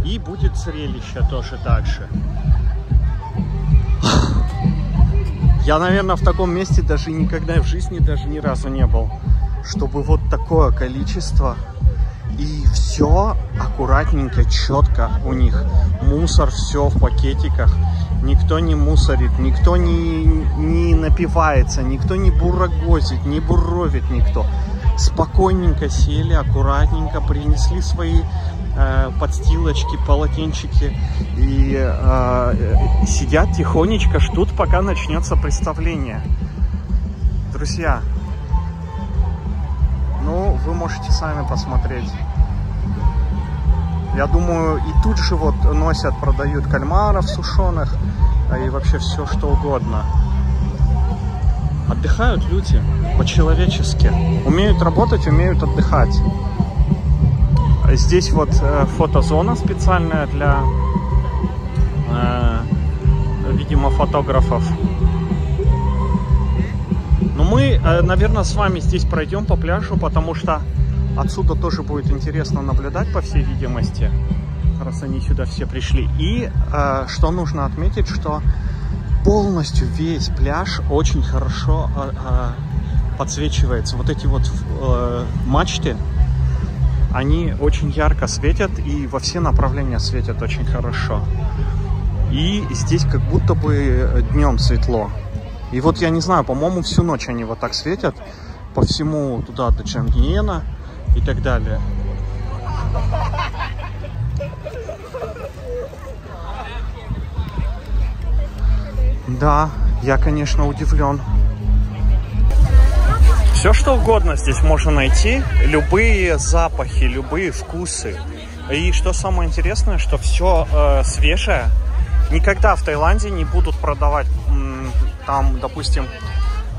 И будет зрелище тоже так же. Я, наверное, в таком месте даже никогда в жизни даже ни разу не был, чтобы вот такое количество и все аккуратненько, четко у них. Мусор, все в пакетиках. Никто не мусорит, никто не, не напивается, никто не бурагозит, не буровит никто. Спокойненько сели, аккуратненько принесли свои э, подстилочки, полотенчики и э, сидят тихонечко, ждут, пока начнется представление. Друзья, ну, вы можете сами посмотреть. Я думаю, и тут же вот носят, продают кальмаров сушеных, а и вообще все что угодно. Отдыхают люди по-человечески. Умеют работать, умеют отдыхать. Здесь вот э, фотозона специальная для, э, видимо, фотографов. Но мы, э, наверное, с вами здесь пройдем по пляжу, потому что отсюда тоже будет интересно наблюдать, по всей видимости, раз они сюда все пришли. И э, что нужно отметить, что полностью весь пляж очень хорошо э, э, подсвечивается. Вот эти вот э, мачты, они очень ярко светят и во все направления светят очень хорошо. И здесь как будто бы днем светло. И вот я не знаю, по-моему, всю ночь они вот так светят по всему туда до Чангиена и так далее. Да, я, конечно, удивлен. Все что угодно здесь можно найти, любые запахи, любые вкусы. И что самое интересное, что все э, свежее. Никогда в Таиланде не будут продавать там, допустим,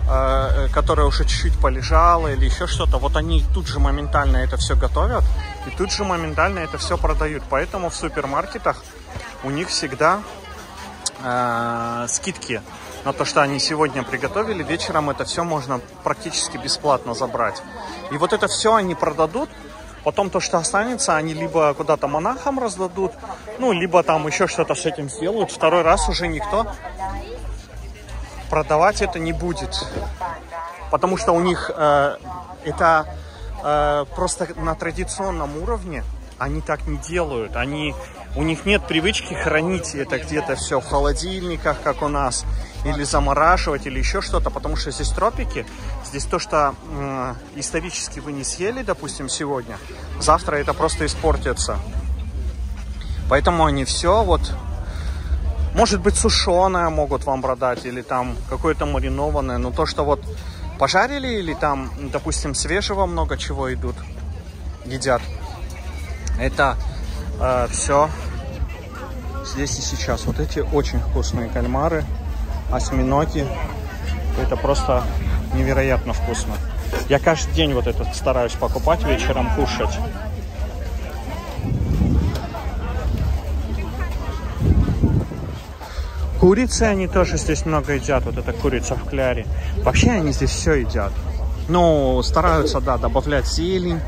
э, которая уже чуть-чуть полежала или еще что-то. Вот они тут же моментально это все готовят и тут же моментально это все продают. Поэтому в супермаркетах у них всегда э, скидки на то, что они сегодня приготовили, вечером это все можно практически бесплатно забрать. И вот это все они продадут, потом то, что останется, они либо куда-то монахам раздадут, ну, либо там еще что-то с этим сделают. Второй раз уже никто продавать это не будет, потому что у них э, это э, просто на традиционном уровне они так не делают. Они, у них нет привычки хранить это где-то все в холодильниках, как у нас, или замораживать, или еще что-то, потому что здесь тропики, здесь то, что э, исторически вы не съели, допустим, сегодня, завтра это просто испортится. Поэтому они все вот, может быть, сушеное могут вам продать, или там какое-то маринованное, но то, что вот пожарили, или там, допустим, свежего много чего идут, едят. Это э, все здесь и сейчас. Вот эти очень вкусные кальмары, осьминоги. Это просто невероятно вкусно. Я каждый день вот этот стараюсь покупать, вечером кушать. Курицы они тоже здесь много едят. Вот эта курица в кляре. Вообще они здесь все едят. Ну, стараются, да, добавлять зелень,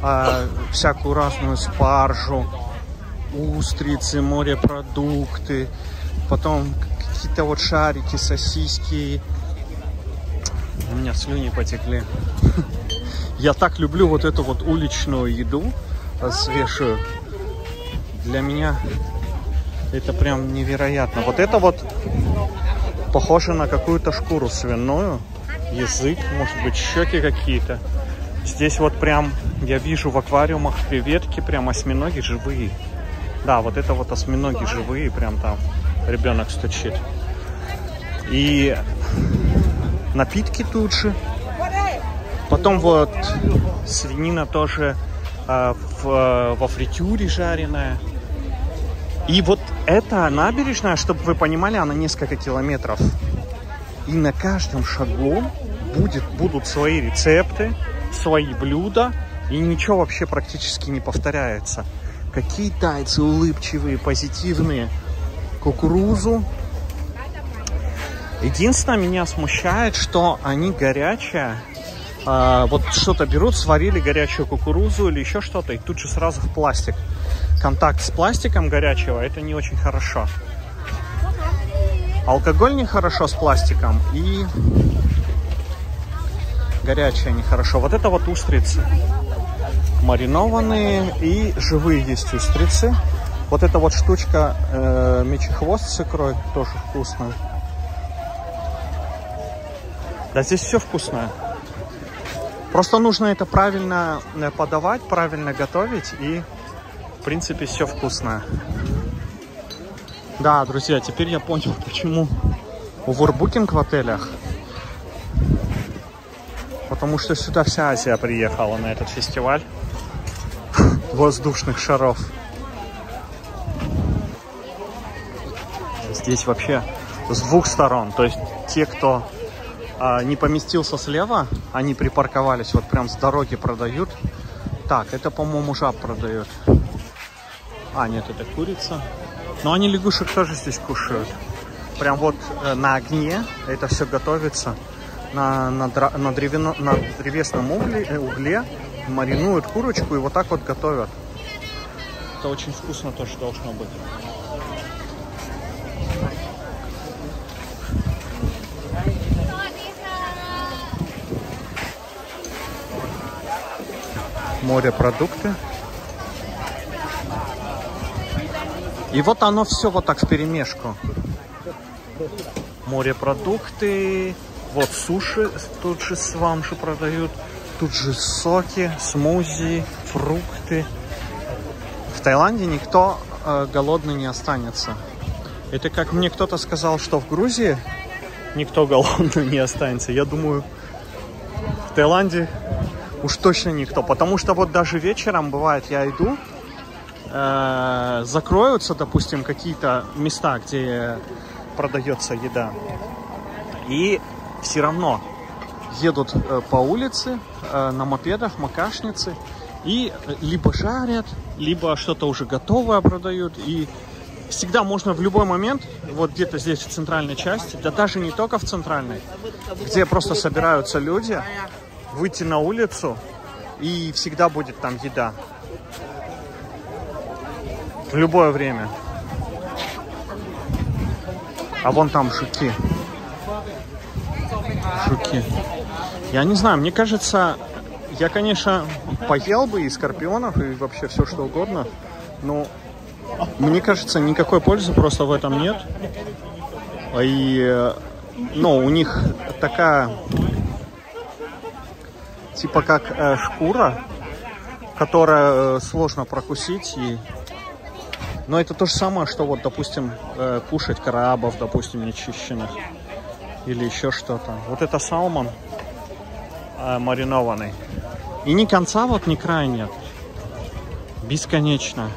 а, всякую разную спаржу, устрицы, морепродукты, потом какие-то вот шарики, сосиски. У меня слюни потекли. Я так люблю вот эту вот уличную еду свежую. Для меня это прям невероятно. Вот это вот похоже на какую-то шкуру свиную. Язык, может быть, щеки какие-то. Здесь вот прям я вижу в аквариумах креветки, прям осьминоги живые. Да, вот это вот осьминоги живые, прям там ребенок стучит. И напитки тут же. Потом вот свинина тоже э, в, во фритюре жареная. И вот эта набережная, чтобы вы понимали, она несколько километров. И на каждом шагу будет, будут свои рецепты, свои блюда, и ничего вообще практически не повторяется. Какие тайцы улыбчивые, позитивные. Кукурузу. Единственное, меня смущает, что они горячие. А, вот что-то берут, сварили горячую кукурузу или еще что-то, и тут же сразу в пластик. Контакт с пластиком горячего, это не очень хорошо. Алкоголь нехорошо с пластиком и горячее нехорошо. Вот это вот устрицы. Маринованные и живые есть устрицы. Вот эта вот штучка э, мечехвост с икрой тоже вкусная. Да, здесь все вкусное. Просто нужно это правильно э, подавать, правильно готовить и, в принципе, все вкусное. Да, друзья, теперь я понял, почему овербукинг в отелях. Потому что сюда вся Азия приехала на этот фестиваль воздушных шаров. Здесь вообще с двух сторон. То есть те, кто а, не поместился слева, они припарковались, вот прям с дороги продают. Так, это, по-моему, жаб продают. А, нет, это курица. Но они лягушек тоже здесь кушают. Прям вот э, на огне это все готовится. На, на, на, древено, на древесном угле, э, угле маринуют курочку и вот так вот готовят. Это очень вкусно тоже должно быть. Морепродукты. И вот оно все вот так в перемешку. Морепродукты, вот суши тут же вам же продают, тут же соки, смузи, фрукты. В Таиланде никто э, голодный не останется. Это как мне кто-то сказал, что в Грузии никто голодный не останется. Я думаю, в Таиланде уж точно никто. Потому что вот даже вечером бывает, я иду, э, закроются, допустим, какие-то места, где продается еда, и все равно едут э, по улице э, на мопедах, макашницы, и либо жарят, либо что-то уже готовое продают, и всегда можно в любой момент, вот где-то здесь в центральной части, да даже не только в центральной, где просто собираются люди, выйти на улицу, и всегда будет там еда. В любое время. А вон там жуки. Жуки. Я не знаю, мне кажется, я, конечно, поел бы и скорпионов, и вообще все что угодно, но мне кажется, никакой пользы просто в этом нет. И, ну, у них такая, типа как э, шкура, которая э, сложно прокусить и но это то же самое, что вот, допустим, э, кушать крабов, допустим, нечищенных. Или еще что-то. Вот это салмон э, маринованный. И ни конца вот, ни края нет. Бесконечно.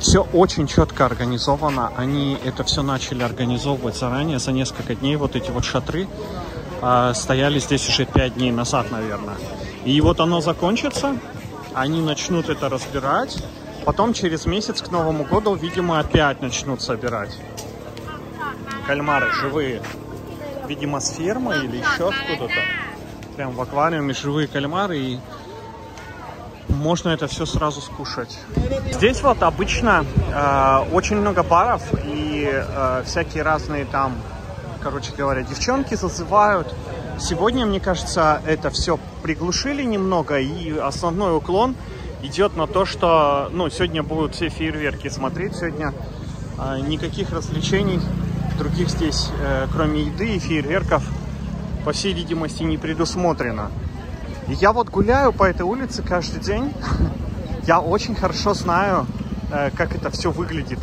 Все очень четко организовано. Они это все начали организовывать заранее, за несколько дней. Вот эти вот шатры э, стояли здесь уже пять дней назад, наверное. И вот оно закончится, они начнут это разбирать, потом через месяц к Новому году, видимо, опять начнут собирать. Кальмары живые, видимо, с фермы или еще откуда-то. Прям в аквариуме живые кальмары и можно это все сразу скушать. Здесь вот обычно э, очень много баров и э, всякие разные там, короче говоря, девчонки зазывают Сегодня, мне кажется, это все приглушили немного, и основной уклон идет на то, что ну, сегодня будут все фейерверки смотреть. Сегодня э, никаких развлечений других здесь, э, кроме еды и фейерверков, по всей видимости, не предусмотрено. Я вот гуляю по этой улице каждый день. Я очень хорошо знаю, э, как это все выглядит.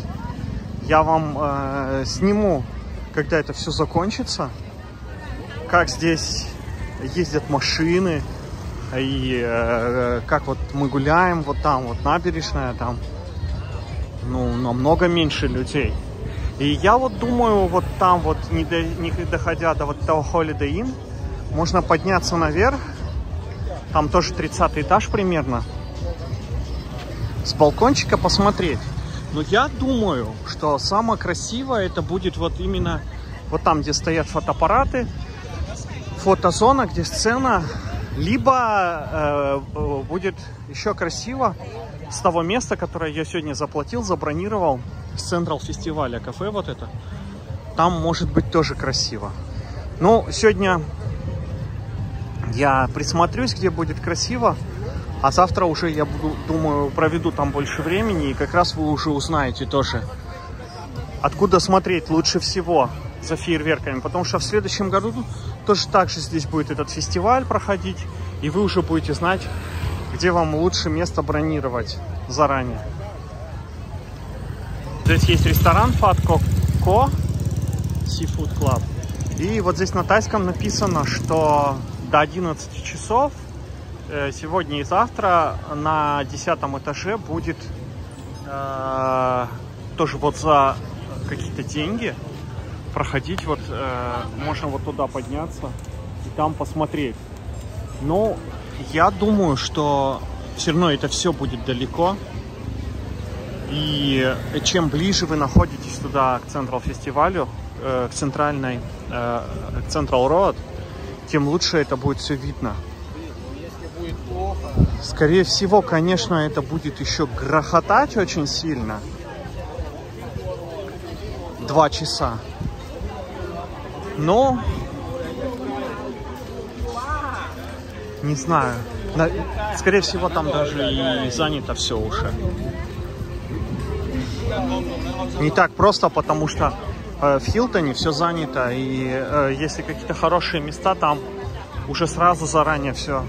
Я вам э, сниму, когда это все закончится как здесь ездят машины, и э, как вот мы гуляем, вот там вот набережная, там ну, намного меньше людей. И я вот думаю, вот там вот, не, до, не доходя до вот того Holiday Inn, можно подняться наверх. Там тоже 30 этаж примерно. С балкончика посмотреть. Но я думаю, что самое красивое это будет вот именно вот там, где стоят фотоаппараты, фотозона, где сцена, либо э, будет еще красиво с того места, которое я сегодня заплатил, забронировал, с Централ фестиваля, кафе вот это. Там может быть тоже красиво. Ну, сегодня я присмотрюсь, где будет красиво. А завтра уже, я буду, думаю, проведу там больше времени. И как раз вы уже узнаете тоже, откуда смотреть лучше всего за фейерверками. Потому что в следующем году тоже так же здесь будет этот фестиваль проходить. И вы уже будете знать, где вам лучше место бронировать заранее. Здесь есть ресторан Фатко Ко Seafood Club. И вот здесь на тайском написано, что до 11 часов э, сегодня и завтра на 10 этаже будет э, тоже вот за какие-то деньги проходить. Вот э, можно вот туда подняться и там посмотреть. Но я думаю, что все равно это все будет далеко. И чем ближе вы находитесь туда, к Централ фестивалю, э, к центральной, э, к Централ Road, тем лучше это будет все видно. Скорее всего, конечно, это будет еще грохотать очень сильно. Два часа. Но... Не знаю. Скорее всего, там даже и занято все уже. Не так просто, потому что Э, в Хилтоне все занято, и э, если какие-то хорошие места, там уже сразу заранее все,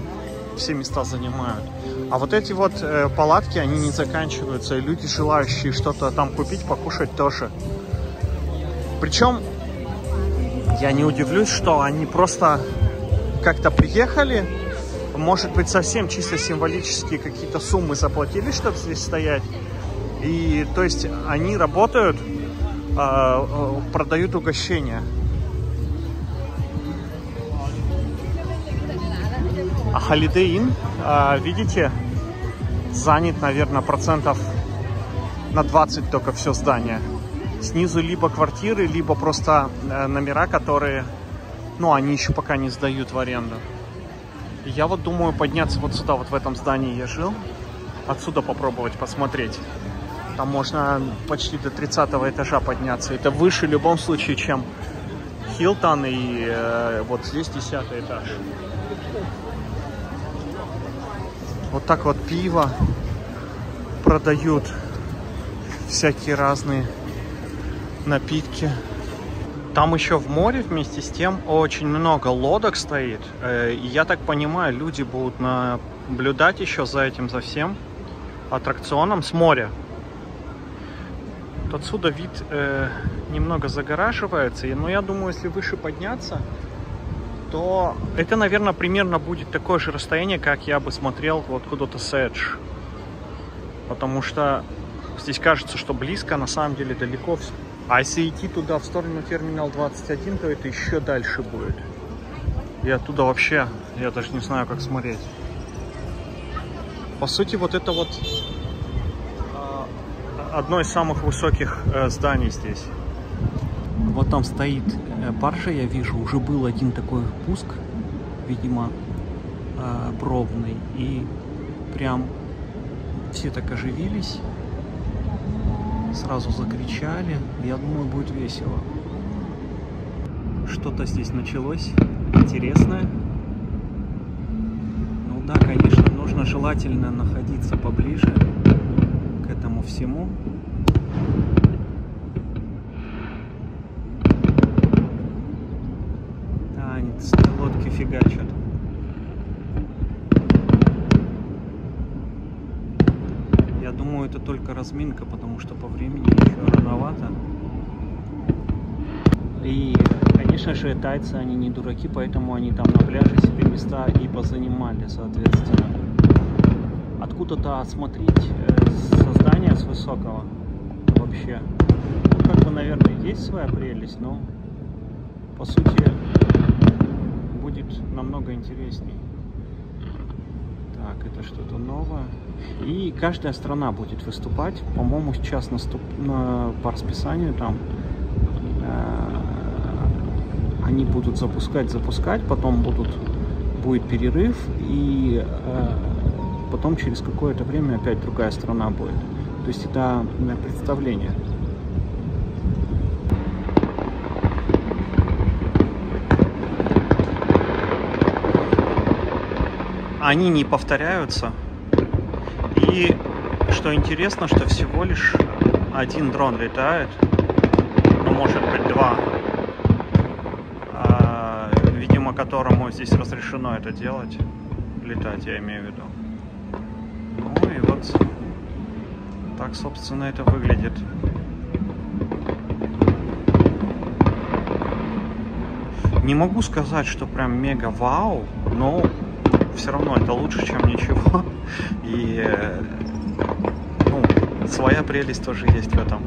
все места занимают. А вот эти вот э, палатки, они не заканчиваются, и люди, желающие что-то там купить, покушать тоже. Причем я не удивлюсь, что они просто как-то приехали, может быть, совсем чисто символические какие-то суммы заплатили, чтобы здесь стоять. И то есть они работают а, а, продают угощения. А Holiday Inn, а, видите, занят, наверное, процентов на 20 только все здание. Снизу либо квартиры, либо просто э, номера, которые, ну, они еще пока не сдают в аренду. я вот думаю подняться вот сюда, вот в этом здании я жил, отсюда попробовать посмотреть. Там можно почти до 30 этажа подняться. Это выше в любом случае, чем Хилтон и э, вот здесь 10 этаж. Вот так вот пиво продают, всякие разные напитки. Там еще в море вместе с тем очень много лодок стоит. Э, я так понимаю, люди будут наблюдать еще за этим, за всем аттракционом с моря отсюда вид э, немного загораживается. Но я думаю, если выше подняться, то это, наверное, примерно будет такое же расстояние, как я бы смотрел вот куда-то с Edge. Потому что здесь кажется, что близко, а на самом деле далеко. А если идти туда, в сторону терминал 21, то это еще дальше будет. И оттуда вообще, я даже не знаю, как смотреть. По сути, вот это вот одно из самых высоких э, зданий здесь. Вот там стоит э, баржа, я вижу. Уже был один такой пуск, видимо, э, пробный. И прям все так оживились. Сразу закричали. Я думаю, будет весело. Что-то здесь началось интересное. Ну да, конечно, нужно желательно находиться поближе этому всему. А, они лодки фигачат. Я думаю, это только разминка, потому что по времени еще рановато. И, конечно же, тайцы, они не дураки, поэтому они там на пляже себе места и позанимали, соответственно. Откуда-то осмотреть э, создание с высокого вообще. Ну, как бы, наверное, есть своя прелесть, но по сути будет намного интересней. Так, это что-то новое. И каждая страна будет выступать. По-моему, сейчас наступ... на... по расписанию там э... они будут запускать, запускать, потом будут будет перерыв, и э... потом через какое-то время опять другая страна будет. То есть это представление. Они не повторяются. И что интересно, что всего лишь один дрон летает, ну может быть два, а, видимо которому здесь разрешено это делать, летать я имею в виду. Ну и вот так собственно это выглядит. Не могу сказать, что прям мега вау, но все равно это лучше, чем ничего. И ну, своя прелесть тоже есть в этом.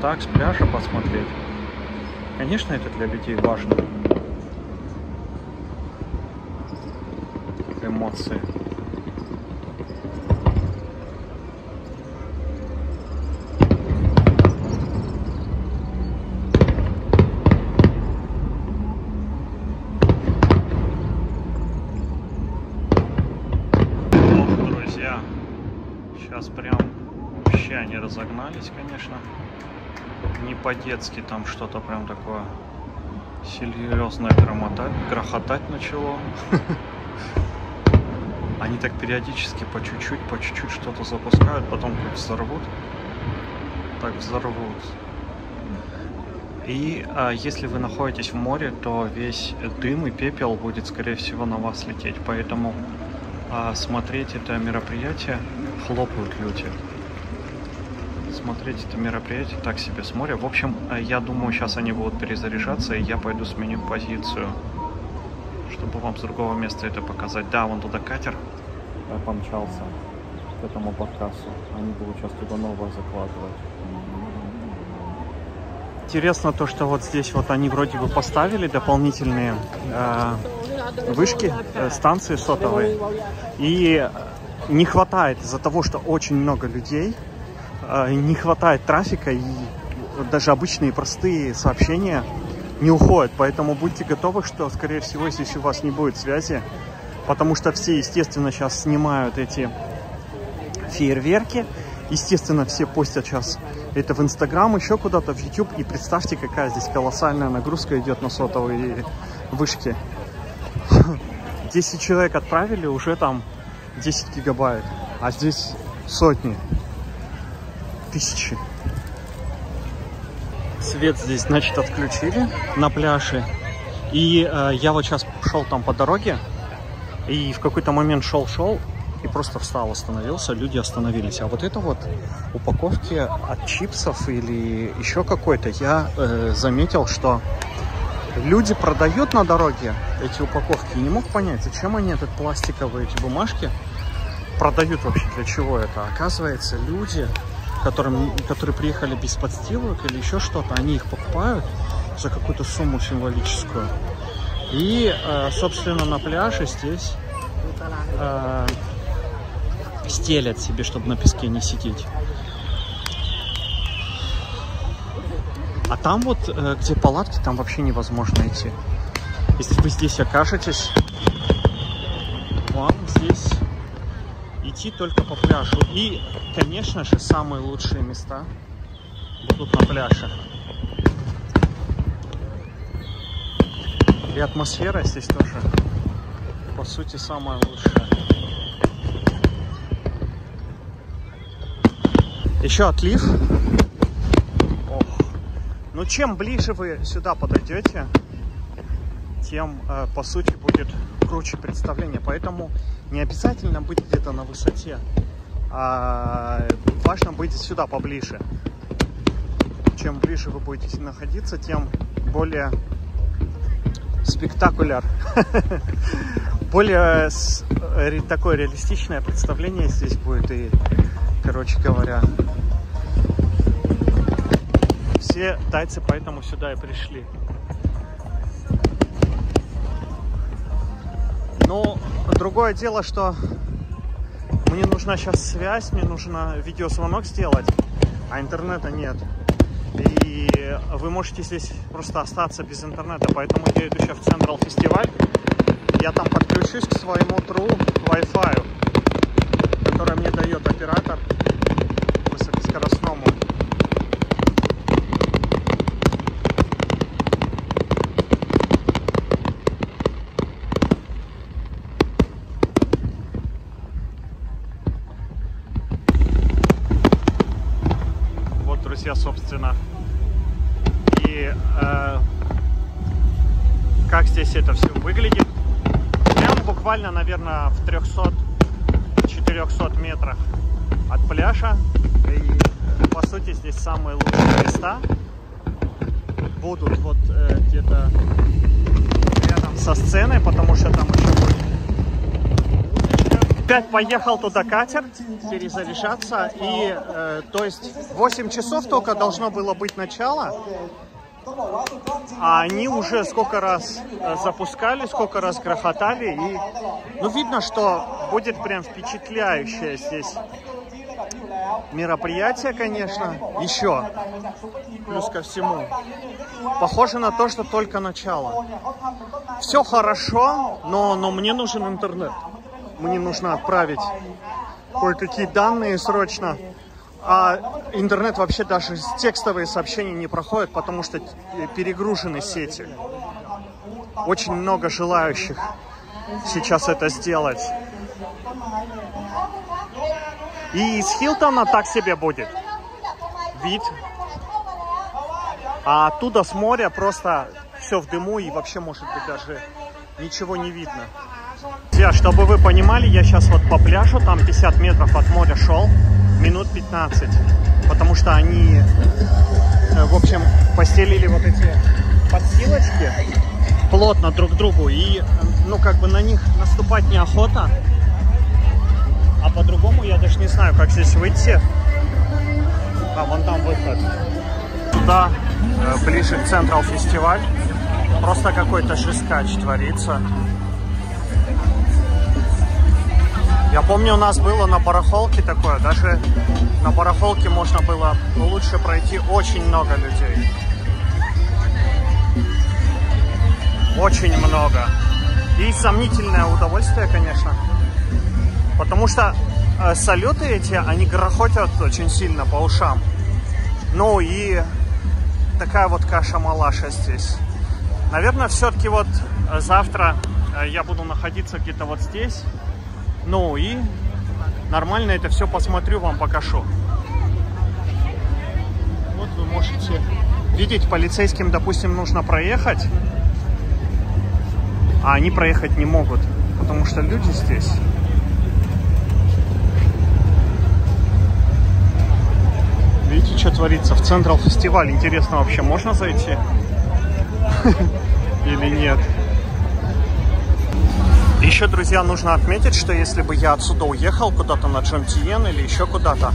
Так, с пляжа посмотреть. Конечно, это для людей важно. Эмоции. Сейчас прям вообще они разогнались, конечно. Не по-детски там что-то прям такое серьезное громотать, грохотать начало. Они так периодически по чуть-чуть, по чуть-чуть что-то запускают, потом как взорвут. Так взорвут. И а, если вы находитесь в море, то весь дым и пепел будет, скорее всего, на вас лететь. Поэтому а, смотреть это мероприятие хлопают люди. Смотреть это мероприятие так себе с моря. В общем, э, я думаю, сейчас они будут перезаряжаться, и я пойду сменю позицию, чтобы вам с другого места это показать. Да, вон туда катер помчался к этому баркасу. Они будут сейчас туда новое закладывать. Интересно то, что вот здесь вот они вроде бы поставили дополнительные э, вышки, э, станции сотовые. И не хватает из-за того, что очень много людей, не хватает трафика и даже обычные простые сообщения не уходят. Поэтому будьте готовы, что, скорее всего, здесь у вас не будет связи, потому что все, естественно, сейчас снимают эти фейерверки. Естественно, все постят сейчас это в Инстаграм, еще куда-то, в YouTube. И представьте, какая здесь колоссальная нагрузка идет на сотовые вышки. 10 человек отправили, уже там 10 гигабайт, а здесь сотни, тысячи. Свет здесь, значит, отключили на пляже. И э, я вот сейчас шел там по дороге, и в какой-то момент шел-шел, и просто встал, остановился, люди остановились. А вот это вот упаковки от чипсов или еще какой-то, я э, заметил, что люди продают на дороге эти упаковки и не мог понять, зачем они этот пластиковые эти бумажки продают вообще, для чего это. Оказывается, люди, которым, которые приехали без подстилок или еще что-то, они их покупают за какую-то сумму символическую. И, э, собственно, на пляже здесь э, стелят себе, чтобы на песке не сидеть. А там вот, э, где палатки, там вообще невозможно идти. Если вы здесь окажетесь, вам здесь идти только по пляжу. И, конечно же, самые лучшие места будут на пляже. И атмосфера здесь тоже, по сути, самая лучшая. Еще отлив. Ох. Ну, чем ближе вы сюда подойдете, тем, э, по сути, будет круче представление. Поэтому не обязательно быть где-то на высоте. А важно быть сюда поближе. Чем ближе вы будете находиться, тем более спектакуляр. более такое реалистичное представление здесь будет. И, короче говоря, все тайцы поэтому сюда и пришли. Ну, другое дело, что мне нужна сейчас связь, мне нужно видеозвонок сделать, а интернета нет. И вы можете здесь просто остаться без интернета, поэтому я иду сейчас в Централ фестиваль. Я там подключусь к своему True Wi-Fi, который мне дает оператор высокоскоростному. Друзья, собственно. И э, как здесь это все выглядит. Прям буквально, наверное, в 300-400 метрах от пляжа. И, по сути, здесь самые лучшие места будут вот э, где-то рядом со сценой, потому что там еще будет опять поехал туда катер перезаряжаться. И, э, то есть, 8 часов только должно было быть начало. А они уже сколько раз э, запускали, сколько раз грохотали. И, ну, видно, что будет прям впечатляющее здесь мероприятие, конечно. Еще. Плюс ко всему. Похоже на то, что только начало. Все хорошо, но, но мне нужен интернет мне нужно отправить кое-какие данные срочно. А интернет вообще даже текстовые сообщения не проходят, потому что перегружены сети. Очень много желающих сейчас это сделать. И из Хилтона так себе будет вид. А оттуда с моря просто все в дыму и вообще может быть даже ничего не видно. Друзья, чтобы вы понимали, я сейчас вот по пляжу, там 50 метров от моря шел, минут 15. Потому что они, э, в общем, постелили вот эти подстилочки плотно друг к другу. И, ну, как бы на них наступать неохота. А по-другому я даже не знаю, как здесь выйти. А, вон там выход. Туда, э, ближе к Централ фестиваль. Просто какой-то жескач творится. Я помню, у нас было на барахолке такое, даже на барахолке можно было лучше пройти очень много людей. Очень много. И сомнительное удовольствие, конечно. Потому что э, салюты эти, они грохотят очень сильно по ушам. Ну и такая вот каша-малаша здесь. Наверное, все-таки вот э, завтра э, я буду находиться где-то вот здесь. Ну и нормально это все посмотрю, вам покажу. Вот вы можете видеть, полицейским, допустим, нужно проехать, а они проехать не могут, потому что люди здесь. Видите, что творится в Централ фестиваль? Интересно, вообще можно зайти? Или нет? Еще, друзья, нужно отметить, что если бы я отсюда уехал куда-то на Джантиен или еще куда-то,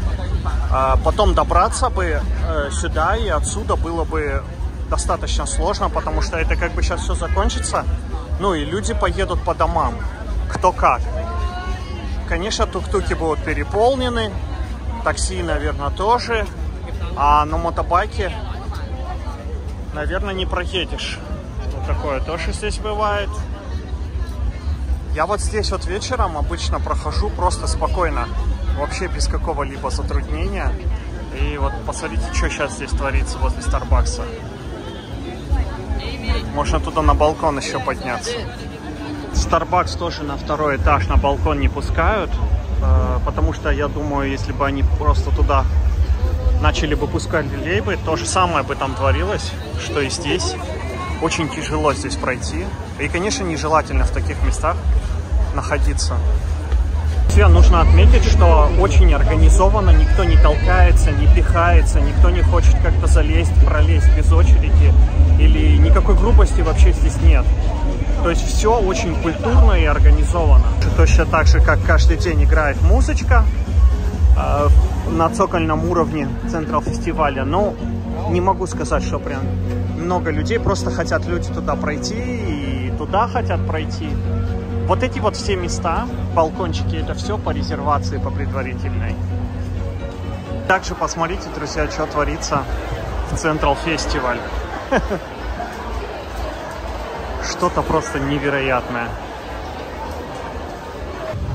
а, потом добраться бы э, сюда и отсюда было бы достаточно сложно, потому что это как бы сейчас все закончится, ну и люди поедут по домам, кто как. Конечно, тук-туки будут переполнены, такси, наверное, тоже, а на мотобайке, наверное, не проедешь. Вот такое тоже здесь бывает. Я вот здесь вот вечером обычно прохожу просто спокойно, вообще без какого-либо затруднения. И вот посмотрите, что сейчас здесь творится возле Старбакса. Можно туда на балкон еще подняться. Starbucks тоже на второй этаж на балкон не пускают. Э, потому что, я думаю, если бы они просто туда начали бы пускать людей бы, то же самое бы там творилось, что и здесь. Очень тяжело здесь пройти. И, конечно, нежелательно в таких местах находиться. Все нужно отметить, что очень организованно, никто не толкается, не пихается, никто не хочет как-то залезть, пролезть без очереди, или никакой грубости вообще здесь нет. То есть все очень культурно и организовано. Точно так же, как каждый день играет музычка э, на цокольном уровне Централ фестиваля, но не могу сказать, что прям много людей, просто хотят люди туда пройти и туда хотят пройти. Вот эти вот все места, балкончики, это все по резервации, по предварительной. Также посмотрите, друзья, что творится в Централ Фестиваль. Что-то просто невероятное.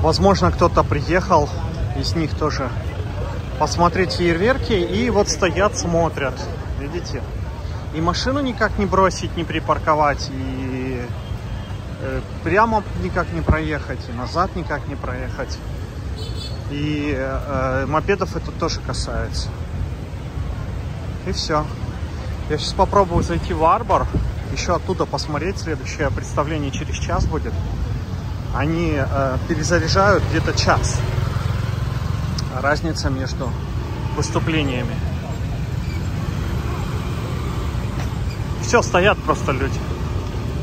Возможно, кто-то приехал из них тоже посмотреть фейерверки и вот стоят, смотрят. Видите? И машину никак не бросить, не припарковать, и Э, прямо никак не проехать, и назад никак не проехать. И э, мопедов это тоже касается. И все. Я сейчас попробую зайти в Арбор, еще оттуда посмотреть. Следующее представление через час будет. Они э, перезаряжают где-то час. Разница между выступлениями. Все, стоят просто люди.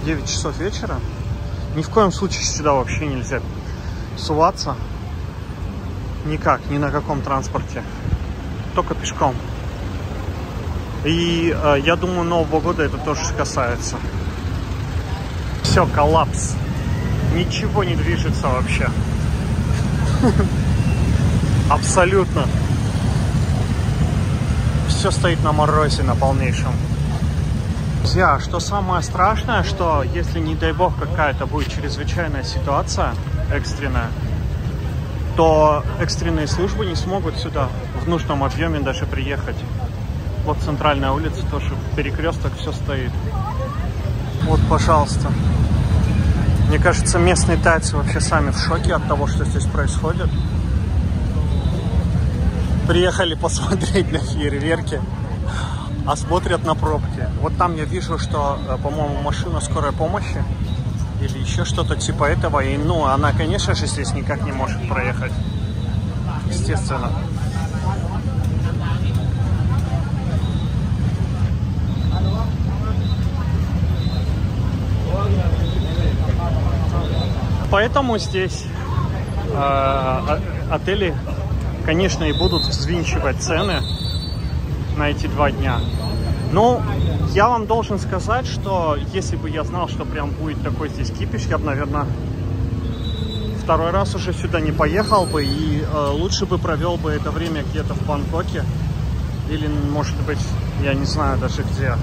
9 часов вечера. Ни в коем случае сюда вообще нельзя суваться. Никак, ни на каком транспорте. Только пешком. И э, я думаю, Нового года это тоже касается. Все, коллапс. Ничего не движется вообще. Абсолютно. Все стоит на морозе на полнейшем. Друзья, что самое страшное, что если, не дай бог, какая-то будет чрезвычайная ситуация экстренная, то экстренные службы не смогут сюда в нужном объеме даже приехать. Вот центральная улица тоже, перекресток, все стоит. Вот, пожалуйста. Мне кажется, местные тайцы вообще сами в шоке от того, что здесь происходит. Приехали посмотреть на фейерверки а смотрят на пробки. Вот там я вижу, что, э, по-моему, машина скорой помощи или еще что-то типа этого. И, ну, она, конечно же, здесь никак не может проехать. Естественно. Поэтому здесь э, отели, конечно, и будут взвинчивать цены на эти два дня. Но я вам должен сказать, что если бы я знал, что прям будет такой здесь кипиш, я бы, наверное, второй раз уже сюда не поехал бы и э, лучше бы провел бы это время где-то в Бангкоке или, может быть, я не знаю даже где.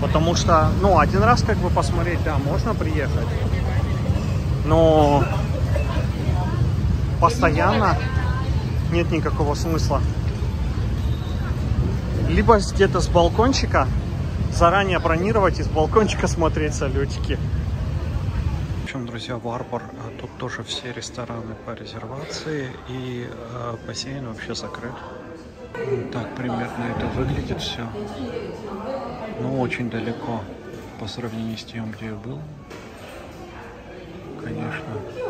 Потому что, ну, один раз как бы посмотреть, да, можно приехать, но постоянно нет никакого смысла либо где-то с балкончика заранее бронировать и с балкончика смотреть салютики. В общем, друзья, Варбор, а тут тоже все рестораны по резервации и э, бассейн вообще закрыт. Так примерно это выглядит все. Ну, очень далеко по сравнению с тем, где я был. Конечно.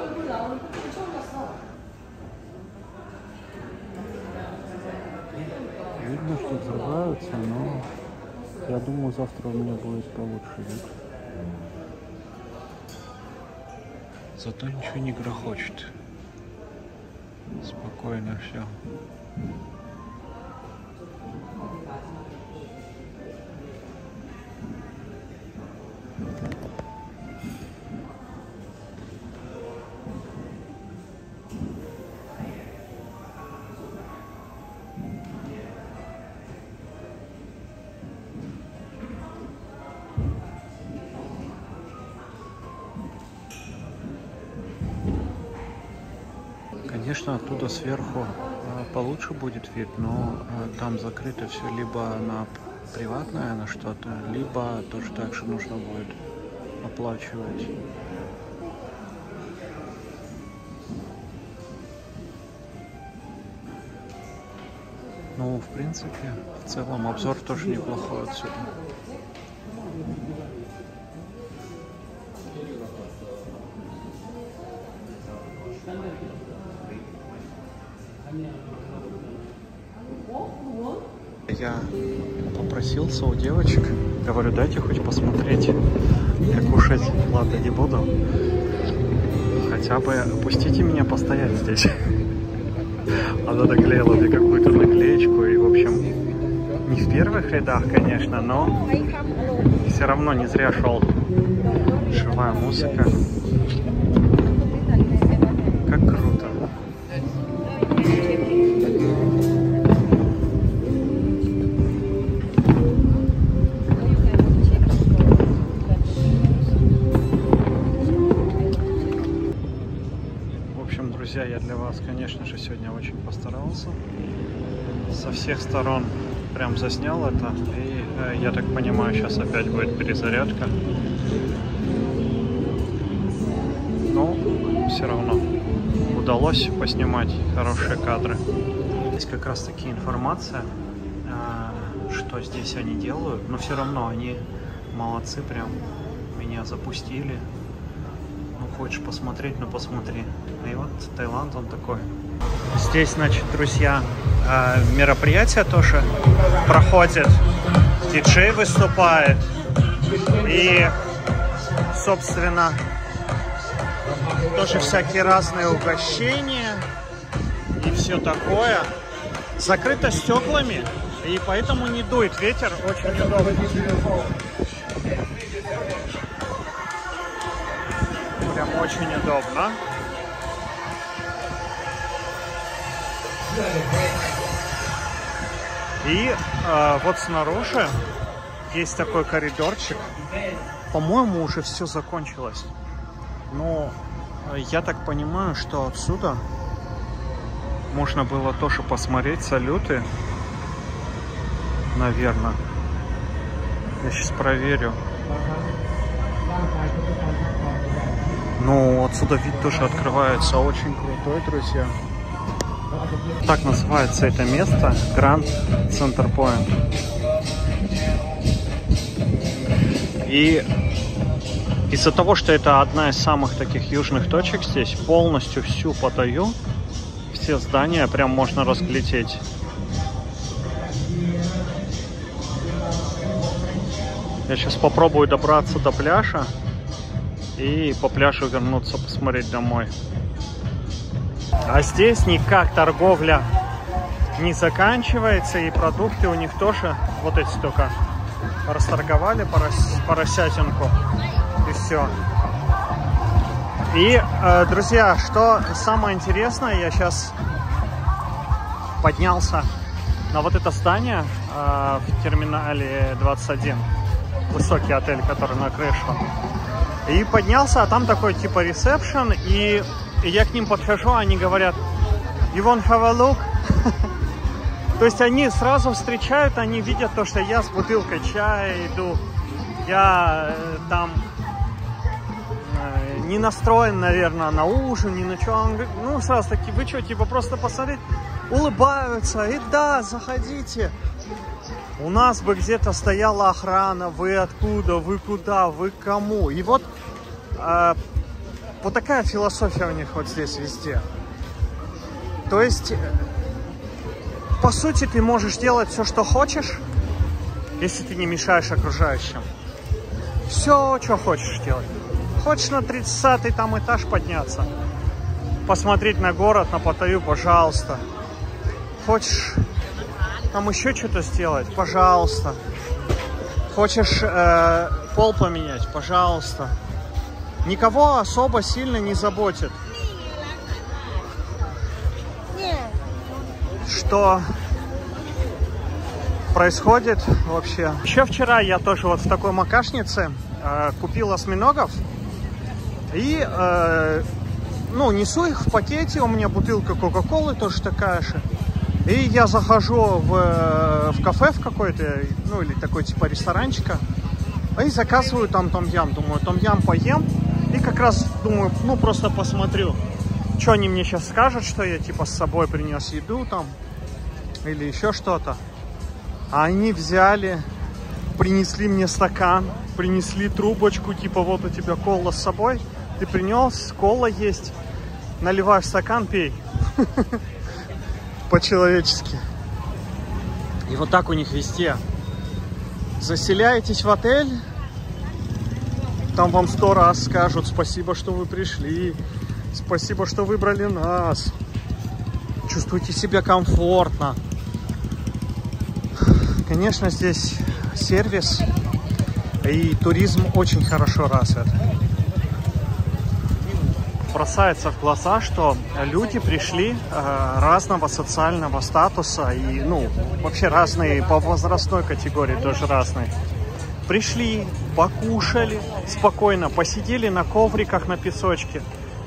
Видно, что взрываются, но я думаю, завтра у меня будет получше вид. Зато ничего не грохочет. Спокойно все. Сверху э, получше будет вид, но э, там закрыто все либо на приватное на что-то, либо тоже так же нужно будет оплачивать. Ну, в принципе, в целом обзор тоже неплохой отсюда. Я попросился у девочек, говорю, дайте хоть посмотреть. Я кушать, ладно, не буду. Хотя бы пустите меня постоять здесь. Она наклеила мне какую-то наклеечку и, в общем, не в первых рядах, конечно, но все равно не зря шел. Живая музыка. Всех сторон прям заснял это. И э, я так понимаю, сейчас опять будет перезарядка. Но все равно удалось поснимать хорошие кадры. Здесь как раз таки информация, э, что здесь они делают. Но все равно они молодцы, прям меня запустили. Ну, хочешь посмотреть, ну посмотри. И вот Таиланд, он такой. Здесь, значит, друзья, э, мероприятие тоже проходит. Диджей выступает. И, собственно, тоже всякие разные угощения и все такое. Закрыто стеклами, и поэтому не дует ветер. Очень удобно. Прям очень удобно. И э, вот снаружи есть такой коридорчик. По-моему, уже все закончилось. Но э, я так понимаю, что отсюда можно было тоже посмотреть салюты. Наверное. Я сейчас проверю. Ну, отсюда вид тоже открывается. Очень крутой, друзья. Так называется это место. Гранд Центр Point. И из-за того, что это одна из самых таких южных точек здесь, полностью всю Паттайю, все здания прям можно разглядеть. Я сейчас попробую добраться до пляжа и по пляжу вернуться посмотреть домой. А здесь никак торговля не заканчивается, и продукты у них тоже вот эти только расторговали порос, поросятинку, и все. И, э, друзья, что самое интересное, я сейчас поднялся на вот это здание э, в терминале 21, высокий отель, который на крышу. И поднялся, а там такой типа ресепшн, и, и я к ним подхожу, они говорят, you want have a look? То есть они сразу встречают, они видят то, что я с бутылкой чая иду, я э, там э, не настроен, наверное, на ужин, ни на что. Он говорит, ну, сразу таки, вы что, типа, просто посмотреть, улыбаются, и да, заходите. У нас бы где-то стояла охрана, вы откуда, вы куда, вы кому. И вот, э, вот такая философия у них вот здесь везде. То есть, по сути, ты можешь делать все, что хочешь, если ты не мешаешь окружающим. Все, что хочешь делать. Хочешь на 30-й там этаж подняться, посмотреть на город, на Паттайю, пожалуйста. Хочешь там еще что-то сделать, пожалуйста. Хочешь э, пол поменять, пожалуйста. Никого особо сильно не заботит. Что происходит вообще. Еще вчера я тоже вот в такой макашнице э, купил осьминогов. И, э, ну, несу их в пакете. У меня бутылка Кока-Колы тоже такая же. И я захожу в, в кафе в какой-то, ну или такой типа ресторанчика, и заказываю там том-ям. Думаю, том-ям поем. И как раз думаю, ну просто посмотрю, что они мне сейчас скажут, что я типа с собой принес еду там или еще что-то. А они взяли, принесли мне стакан, принесли трубочку, типа вот у тебя кола с собой, ты принес, кола есть, наливай в стакан, пей. По-человечески. И вот так у них везде. Заселяетесь в отель, там вам сто раз скажут спасибо, что вы пришли, спасибо, что выбрали нас. Чувствуйте себя комфортно. Конечно, здесь сервис и туризм очень хорошо развит. Бросается в глаза, что люди пришли э, разного социального статуса и, ну, вообще разные по возрастной категории тоже разные. Пришли, покушали спокойно, посидели на ковриках на песочке,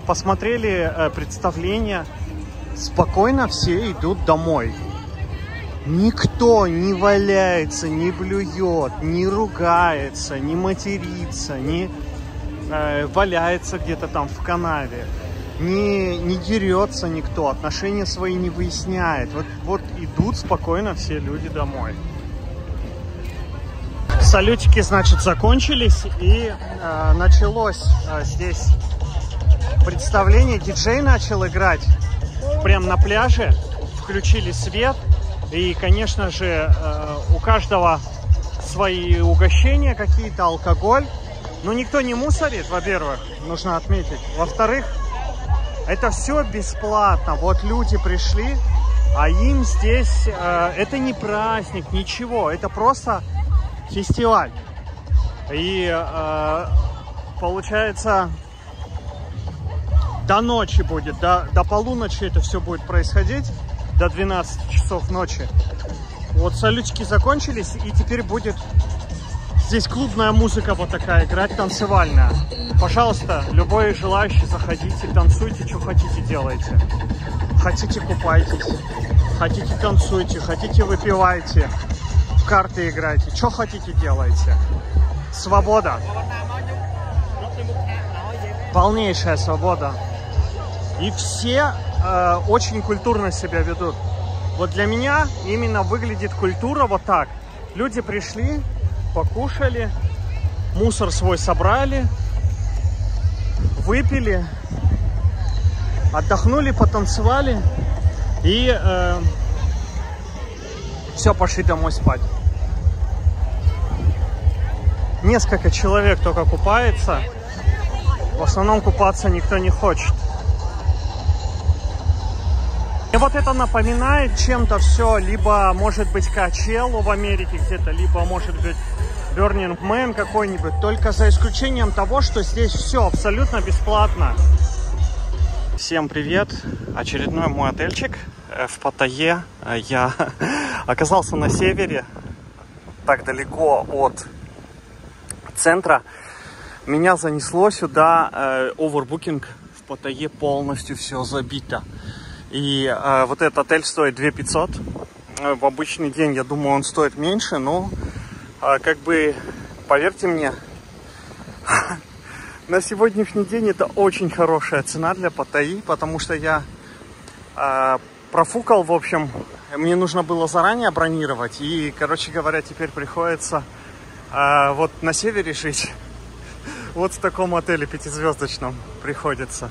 посмотрели э, представление, спокойно все идут домой. Никто не валяется, не блюет, не ругается, не матерится, не э, валяется где-то там в канаве, не, не дерется никто, отношения свои не выясняет. Вот, вот идут спокойно все люди домой. Салютики, значит, закончились и э, началось э, здесь представление. Диджей начал играть прямо на пляже, включили свет и, конечно же, э, у каждого свои угощения какие-то, алкоголь. Но никто не мусорит, во-первых, нужно отметить. Во-вторых, это все бесплатно. Вот люди пришли, а им здесь э, это не праздник, ничего. Это просто фестиваль. И э, получается до ночи будет, до, до полуночи это все будет происходить до 12 часов ночи. Вот салютики закончились, и теперь будет здесь клубная музыка вот такая, играть танцевальная. Пожалуйста, любой желающий, заходите, танцуйте, что хотите, делайте. Хотите, купайтесь, хотите, танцуйте, хотите, выпивайте, карты играйте, что хотите, делайте. Свобода. Полнейшая свобода. И все э, очень культурно себя ведут. Вот для меня именно выглядит культура вот так. Люди пришли, покушали, мусор свой собрали, выпили, отдохнули, потанцевали и э, все, пошли домой спать. Несколько человек только купается. В основном купаться никто не хочет. И вот это напоминает чем-то все, либо может быть Качелу в Америке где-то, либо может быть Burning Man какой-нибудь, только за исключением того, что здесь все абсолютно бесплатно. Всем привет! Очередной мой отельчик э, в Паттайе. Э, я оказался на севере, так далеко от центра. Меня занесло сюда, э, овербукинг в Паттайе полностью все забито. И э, вот этот отель стоит 2 500. Э, в обычный день, я думаю, он стоит меньше, но э, как бы, поверьте мне, на сегодняшний день это очень хорошая цена для Паттайи, потому что я э, профукал, в общем, мне нужно было заранее бронировать, и, короче говоря, теперь приходится э, вот на севере жить. Вот в таком отеле пятизвездочном приходится.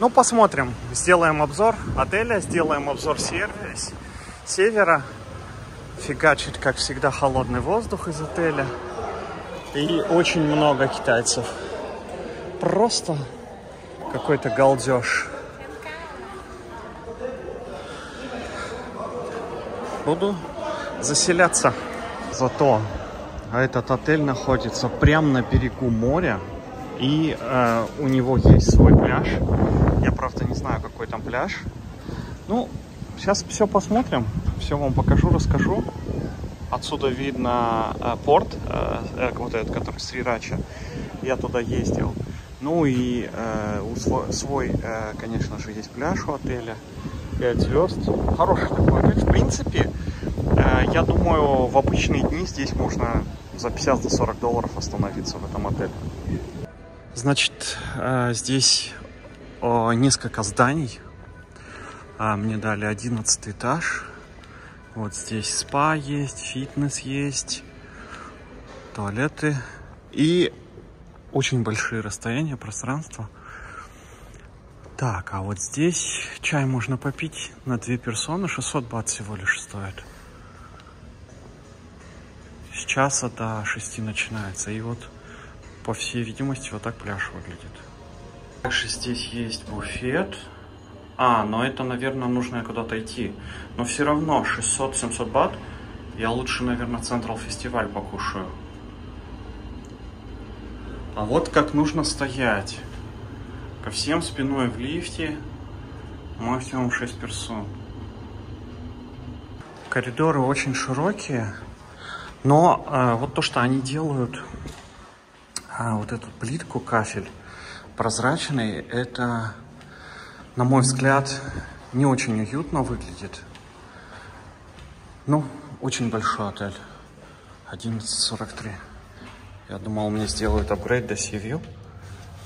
Ну, посмотрим. Сделаем обзор отеля, сделаем обзор сервис, севера. Фигачит, как всегда, холодный воздух из отеля. И очень много китайцев. Просто какой-то галдеж. Буду заселяться. Зато этот отель находится прямо на берегу моря. И э, у него есть свой пляж. Я, правда, не знаю, какой там пляж. Ну, сейчас все посмотрим. Все вам покажу, расскажу. Отсюда видно э, порт, э, э, вот этот, который Срирача. Я туда ездил. Ну и э, у свой, свой э, конечно же, есть пляж у отеля. 5 звезд. Хороший такой отель. В принципе, я думаю, в обычные дни здесь можно за 50-40 долларов остановиться в этом отеле. Значит, э, здесь несколько зданий. А, мне дали 11 этаж. Вот здесь спа есть, фитнес есть, туалеты и очень большие расстояния, пространства. Так, а вот здесь чай можно попить на две персоны, 600 бат всего лишь стоит. С часа до 6 начинается. И вот, по всей видимости, вот так пляж выглядит. Также здесь есть буфет. А, но это, наверное, нужно куда-то идти. Но все равно 600-700 бат. Я лучше, наверное, Централ Фестиваль покушаю. А вот как нужно стоять. Ко всем спиной в лифте. Максимум 6 персон. Коридоры очень широкие. Но э, вот то, что они делают, э, вот эту плитку, кафель, прозрачный, это, на мой взгляд, не очень уютно выглядит. Ну, очень большой отель. 11.43. Я думал, мне сделают апгрейд до Sea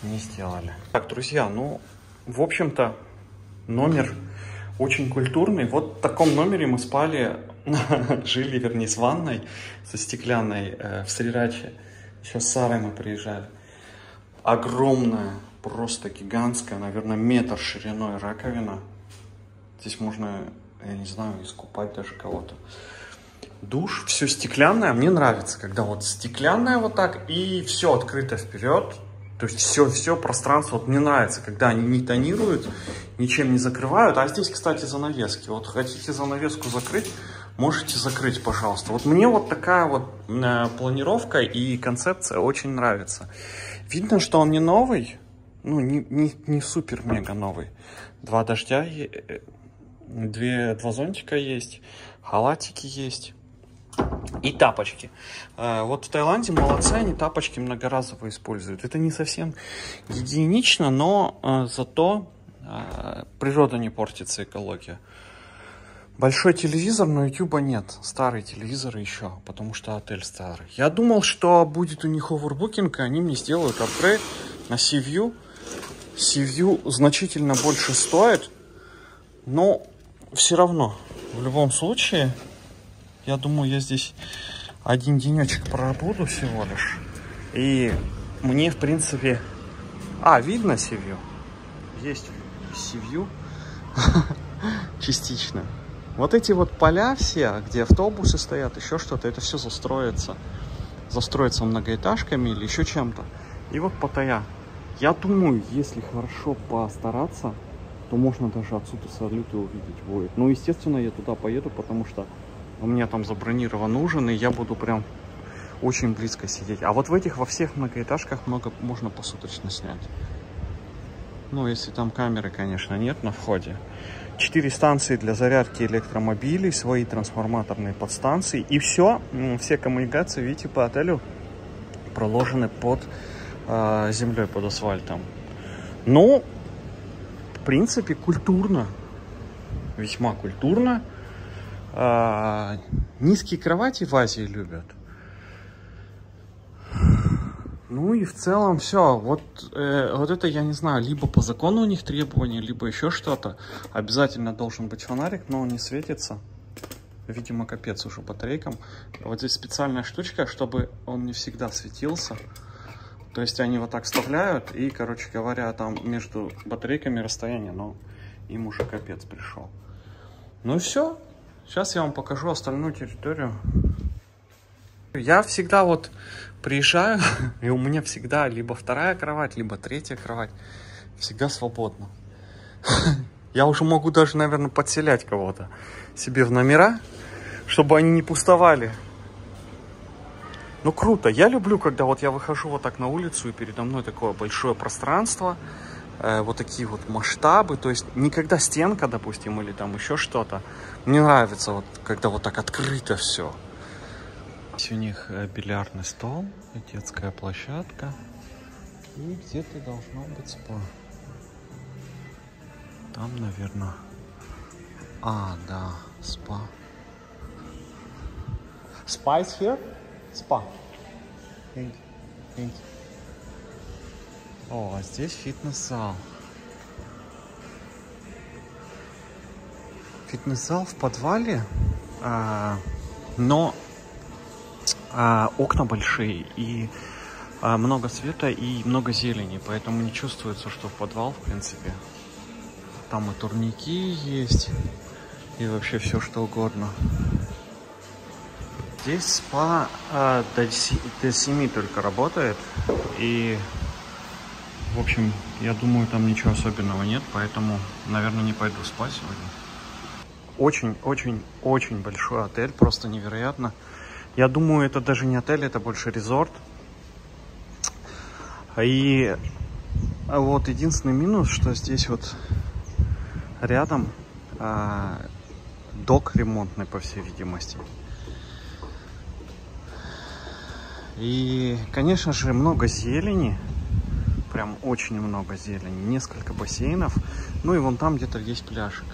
Не сделали. Так, друзья, ну, в общем-то, номер очень культурный. Вот в таком номере мы спали, жили, вернее, с ванной, со стеклянной э, в Срираче. Сейчас с Сарой мы приезжали. Огромная, просто гигантская, наверное, метр шириной раковина. Здесь можно, я не знаю, искупать даже кого-то душ, все стеклянное, мне нравится, когда вот стеклянное вот так и все открыто вперед, то есть все, все пространство, вот мне нравится, когда они не тонируют, ничем не закрывают, а здесь, кстати, занавески, вот хотите занавеску закрыть, можете закрыть, пожалуйста. Вот мне вот такая вот э, планировка и концепция очень нравится. Видно, что он не новый, ну, не, не, не супер-мега новый. Два дождя, э, две, два зонтика есть, халатики есть. И тапочки. Э, вот в Таиланде молодцы, они тапочки многоразово используют. Это не совсем гигиенично, но э, зато природа не портится, экология. Большой телевизор, но YouTube нет. Старый телевизор еще, потому что отель старый. Я думал, что будет у них овербукинг, и они мне сделают апгрейд на Sea-View. Sea-View значительно больше стоит, но все равно, в любом случае, я думаю, я здесь один денечек пробуду всего лишь. И мне, в принципе... А, видно Севью? Есть Севью. Частично. Вот эти вот поля все, где автобусы стоят, еще что-то, это все застроится. Застроится многоэтажками или еще чем-то. И вот Паттайя. Я думаю, если хорошо постараться, то можно даже отсюда салюты увидеть будет. Ну, естественно, я туда поеду, потому что у меня там забронирован ужин, и я буду прям очень близко сидеть. А вот в этих, во всех многоэтажках много можно посуточно снять. Ну, если там камеры, конечно, нет на входе. Четыре станции для зарядки электромобилей, свои трансформаторные подстанции. И все, все коммуникации, видите, по отелю проложены под э, землей, под асфальтом. Ну, в принципе, культурно. Весьма культурно. А, низкие кровати в Азии любят. Ну и в целом все. Вот, э, вот это я не знаю, либо по закону у них требования, либо еще что-то. Обязательно должен быть фонарик, но он не светится. Видимо, капец уже батарейкам. Вот здесь специальная штучка, чтобы он не всегда светился. То есть они вот так вставляют, и, короче говоря, там между батарейками расстояние, но им уже капец пришел. Ну и все. Сейчас я вам покажу остальную территорию. Я всегда вот приезжаю, и у меня всегда либо вторая кровать, либо третья кровать. Всегда свободно. Я уже могу даже, наверное, подселять кого-то себе в номера, чтобы они не пустовали. Ну, круто. Я люблю, когда вот я выхожу вот так на улицу, и передо мной такое большое пространство, э, вот такие вот масштабы. То есть никогда стенка, допустим, или там еще что-то. Мне нравится, вот, когда вот так открыто все. Здесь у них э, бильярдный стол детская площадка. И где-то должно быть спа. Там, наверное, А, да, спа. Spa is here? You. О, а здесь фитнес-зал. Фитнес-зал в подвале, а, но а, окна большие и а, много света и много зелени, поэтому не чувствуется, что подвал, в принципе. Там и турники есть, и вообще все что угодно. Здесь спа э, до, до 7 только работает. И, в общем, я думаю, там ничего особенного нет, поэтому, наверное, не пойду спать сегодня. Очень-очень-очень большой отель, просто невероятно. Я думаю, это даже не отель, это больше резорт. И вот единственный минус, что здесь вот рядом э, док ремонтный, по всей видимости. И, конечно же, много зелени. Прям очень много зелени. Несколько бассейнов. Ну и вон там где-то есть пляжик.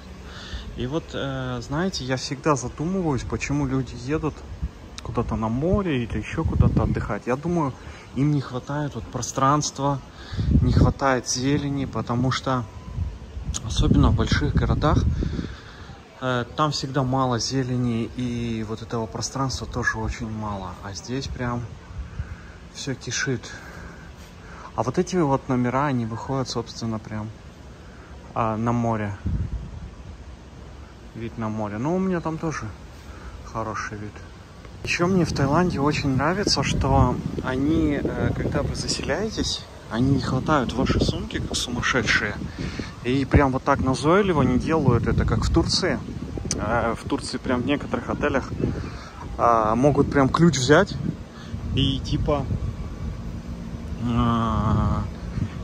И вот, э, знаете, я всегда задумываюсь, почему люди едут куда-то на море или еще куда-то отдыхать. Я думаю, им не хватает вот пространства, не хватает зелени, потому что, особенно в больших городах, э, там всегда мало зелени, и вот этого пространства тоже очень мало. А здесь прям все кишит. А вот эти вот номера, они выходят, собственно, прям а, на море. Вид на море. Но у меня там тоже хороший вид. Еще мне в Таиланде очень нравится, что они, э, когда вы заселяетесь, они не хватают ваши сумки, как сумасшедшие. И прям вот так назойливо не делают это, как в Турции. Э, в Турции прям в некоторых отелях а, могут прям ключ взять и типа а,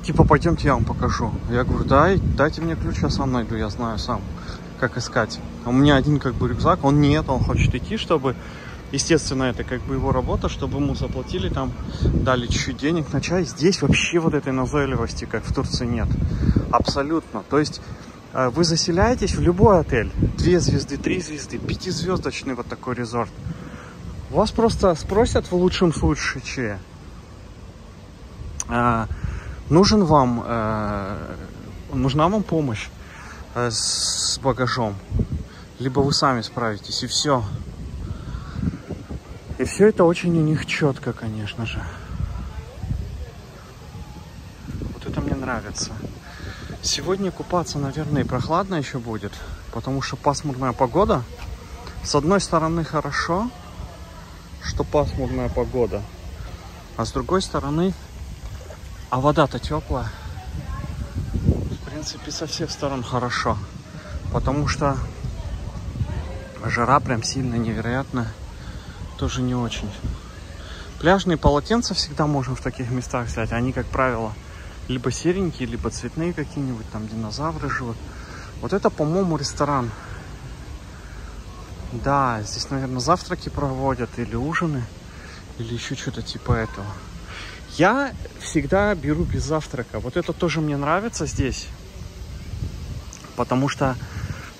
типа, пойдемте я вам покажу. Я говорю, дай, дайте мне ключ, я сам найду, я знаю сам, как искать. У меня один как бы рюкзак, он нет, он хочет идти, чтобы, естественно, это как бы его работа, чтобы ему заплатили там, дали чуть-чуть денег на чай. Здесь вообще вот этой назойливости, как в Турции, нет. Абсолютно. То есть э, вы заселяетесь в любой отель, две звезды, три звезды, пятизвездочный вот такой резорт. Вас просто спросят в лучшем случае, Э, нужен вам, э, нужна вам помощь э, с багажом, либо вы сами справитесь, и все. И все это очень у них четко, конечно же. Вот это мне нравится. Сегодня купаться, наверное, и прохладно еще будет, потому что пасмурная погода. С одной стороны хорошо, что пасмурная погода, а с другой стороны а вода-то теплая. В принципе, со всех сторон хорошо. Потому что жара прям сильно невероятно. Тоже не очень. Пляжные полотенца всегда можно в таких местах взять. Они, как правило, либо серенькие, либо цветные какие-нибудь. Там динозавры живут. Вот это, по-моему, ресторан. Да, здесь, наверное, завтраки проводят или ужины. Или еще что-то типа этого. Я всегда беру без завтрака. Вот это тоже мне нравится здесь. Потому что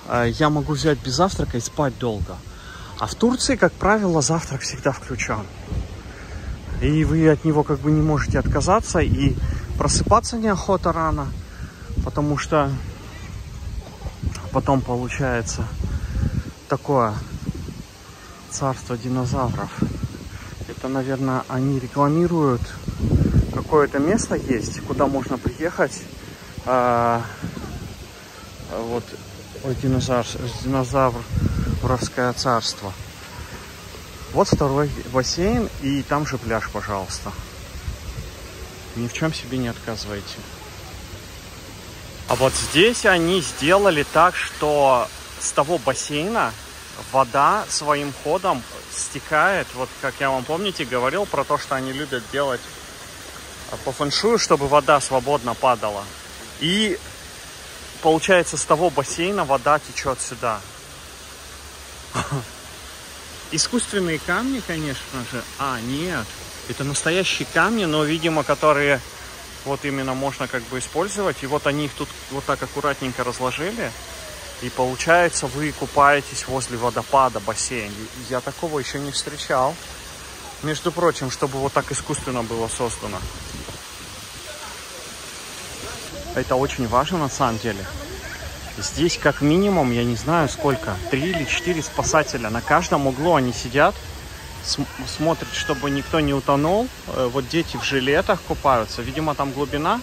э, я могу взять без завтрака и спать долго. А в Турции, как правило, завтрак всегда включен. И вы от него как бы не можете отказаться. И просыпаться неохота рано. Потому что потом получается такое царство динозавров. Это, наверное, они рекламируют какое-то место есть, куда можно приехать. А, вот динозавр, динозавровское царство. Вот второй бассейн и там же пляж, пожалуйста. Ни в чем себе не отказывайте. А вот здесь они сделали так, что с того бассейна вода своим ходом стекает. Вот как я вам помните, говорил про то, что они любят делать по фэншую, чтобы вода свободно падала. И получается с того бассейна вода течет сюда. Искусственные камни, конечно же. А, нет. Это настоящие камни, но, видимо, которые вот именно можно как бы использовать. И вот они их тут вот так аккуратненько разложили. И получается, вы купаетесь возле водопада, бассейн. Я такого еще не встречал. Между прочим, чтобы вот так искусственно было создано. Это очень важно на самом деле. Здесь как минимум, я не знаю сколько, три или четыре спасателя. На каждом углу они сидят, смотрят, чтобы никто не утонул. Э, вот дети в жилетах купаются. Видимо, там глубина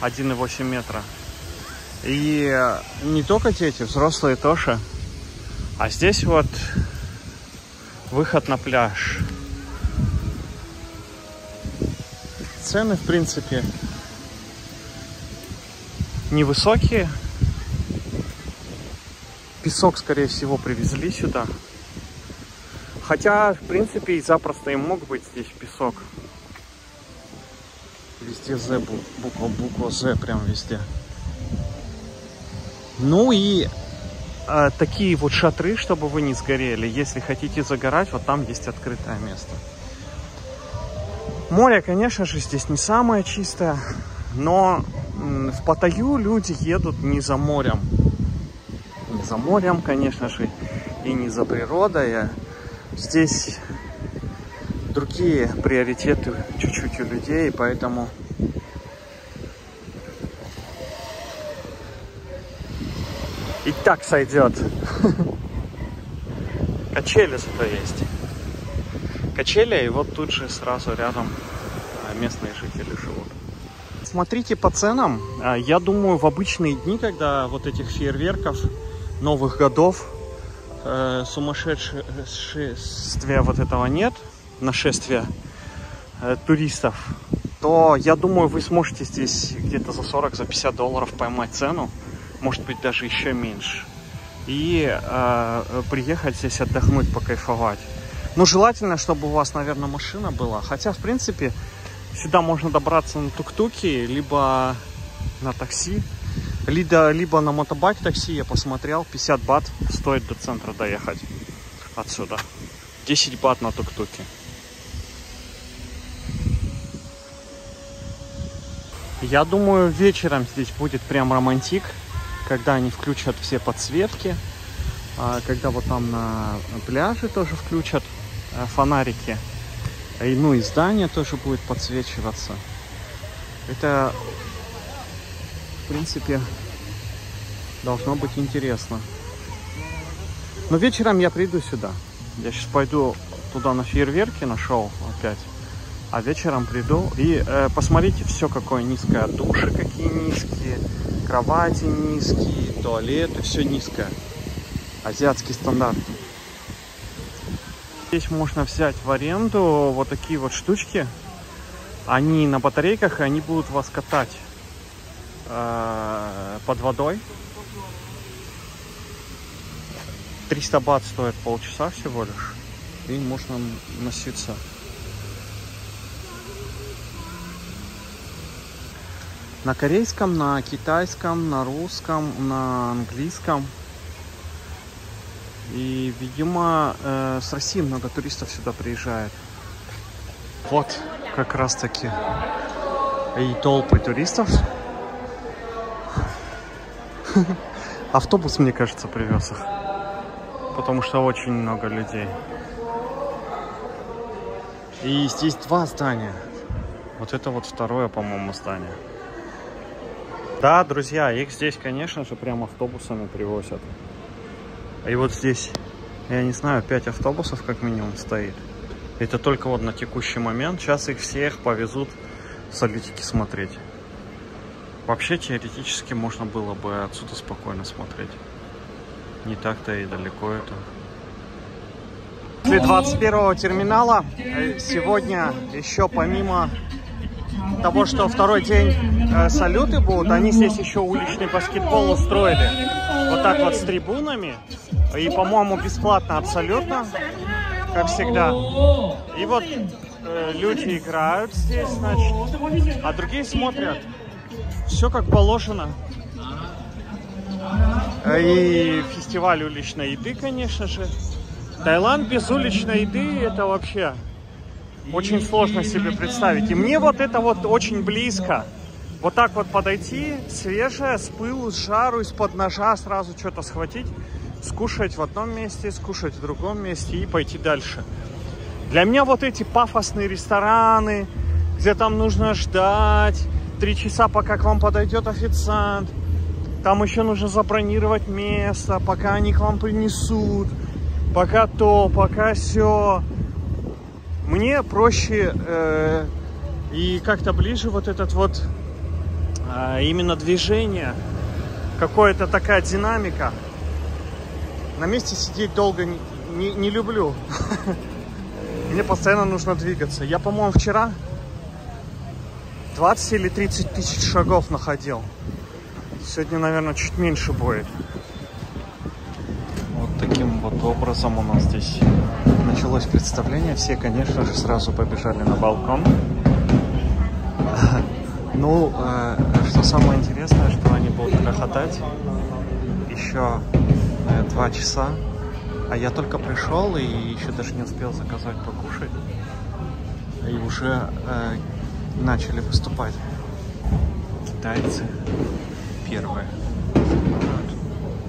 1,8 метра. И э, не только дети, взрослые тоже. А здесь вот выход на пляж. Цены, в принципе, невысокие. Песок, скорее всего, привезли сюда. Хотя, в принципе, и запросто и мог быть здесь песок. Везде З, буква, буква З прям везде. Ну и э, такие вот шатры, чтобы вы не сгорели. Если хотите загорать, вот там есть открытое место. Море, конечно же, здесь не самое чистое, но в Паттайю люди едут не за морем, за морем, конечно же, и не за природой. Здесь другие приоритеты чуть-чуть у людей, поэтому и так сойдет. Качели зато есть. Качели, и вот тут же сразу рядом а, местные жители живут. Смотрите по ценам. А, я думаю, в обычные дни, когда вот этих фейерверков Новых годов. Э, сумасшествия вот этого нет, нашествия э, туристов, то я думаю, вы сможете здесь где-то за 40, за 50 долларов поймать цену, может быть даже еще меньше, и э, приехать здесь отдохнуть, покайфовать. Ну, желательно, чтобы у вас, наверное, машина была, хотя, в принципе, сюда можно добраться на тук-туке, либо на такси, либо, либо на мотобайк такси я посмотрел, 50 бат стоит до центра доехать отсюда. 10 бат на тук-туке. Я думаю, вечером здесь будет прям романтик, когда они включат все подсветки, а, когда вот там на пляже тоже включат э, фонарики, ну и здание тоже будет подсвечиваться. Это в принципе, должно быть интересно. Но вечером я приду сюда. Я сейчас пойду туда на фейерверки нашел опять. А вечером приду и э, посмотрите все какое низкое. Души какие низкие, кровати низкие, туалеты, все низкое. Азиатский стандарт. Здесь можно взять в аренду вот такие вот штучки. Они на батарейках, и они будут вас катать э, под водой. 300 бат стоит полчаса всего лишь. И можно носиться. На корейском, на китайском, на русском, на английском. И, видимо, э, с России много туристов сюда приезжает. Вот как раз таки и толпы туристов Автобус, мне кажется, привез их. Потому что очень много людей. И здесь два здания. Вот это вот второе, по-моему, здание. Да, друзья, их здесь, конечно же, прям автобусами привозят. И вот здесь, я не знаю, 5 автобусов как минимум стоит. Это только вот на текущий момент. Сейчас их всех повезут солитики смотреть. Вообще, теоретически, можно было бы отсюда спокойно смотреть. Не так-то и далеко это. После 21 терминала э, сегодня еще помимо того, что второй день э, салюты будут, они здесь еще уличный баскетбол устроили. Вот так вот с трибунами. И, по-моему, бесплатно абсолютно, как всегда. И вот э, люди играют здесь, значит, а другие смотрят. Все как положено. И фестиваль уличной еды, конечно же. Таиланд без уличной еды это вообще очень сложно себе представить. И мне вот это вот очень близко. Вот так вот подойти, свежее, с пылу, с жару, из-под ножа сразу что-то схватить, скушать в одном месте, скушать в другом месте и пойти дальше. Для меня вот эти пафосные рестораны, где там нужно ждать три часа, пока к вам подойдет официант, там еще нужно забронировать место, пока они к вам принесут, пока то, пока все. Мне проще э, и как-то ближе вот этот вот э, именно движение, какая-то такая динамика. На месте сидеть долго не, не, не люблю. Мне постоянно нужно двигаться. Я, по-моему, вчера 20 или 30 тысяч шагов находил. Сегодня, наверное, чуть меньше будет. Вот таким вот образом у нас здесь началось представление. Все, конечно же, сразу побежали на балкон. Ну, э, что самое интересное, что они будут грохотать еще э, два часа. А я только пришел и еще даже не успел заказать покушать. И уже э, начали выступать китайцы первые.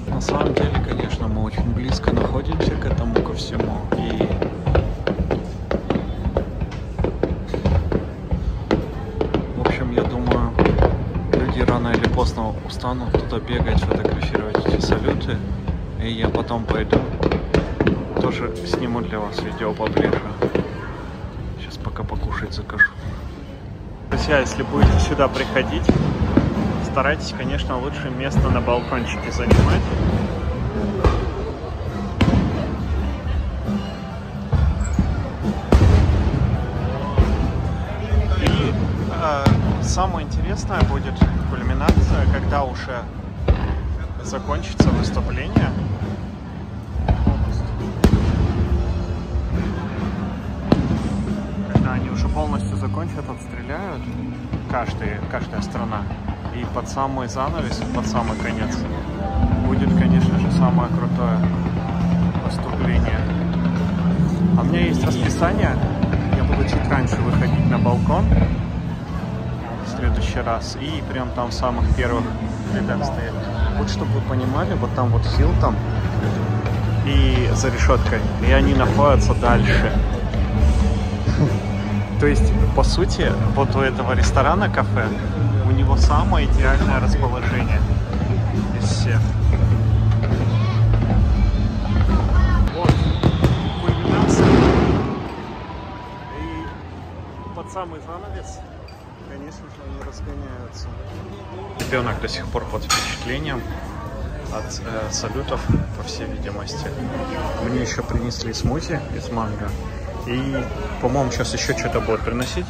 На самом деле, конечно, мы очень близко находимся к этому, ко всему. И в общем, я думаю, люди рано или поздно устанут туда бегать, фотографировать эти салюты. И я потом пойду, тоже сниму для вас видео поближе. Сейчас пока покушать закажу. Друзья, если будете сюда приходить, старайтесь, конечно, лучше место на балкончике занимать. Самый занавес, под самый конец будет, конечно же, самое крутое выступление. А у меня есть расписание. Я буду чуть раньше выходить на балкон в следующий раз. И прям там самых первых рядах стоять. Вот чтобы вы понимали, вот там вот Хилтон и за решеткой. И они находятся дальше. То есть, по сути, вот у этого ресторана, кафе, у него самое идеальное расположение из всех. Вот, кульминация. И под самый занавес, конечно же, они разгоняются. Ребенок до сих пор под впечатлением от э, салютов, по всей видимости. Мне еще принесли смути из манго. И, по-моему, сейчас еще что-то будет приносить.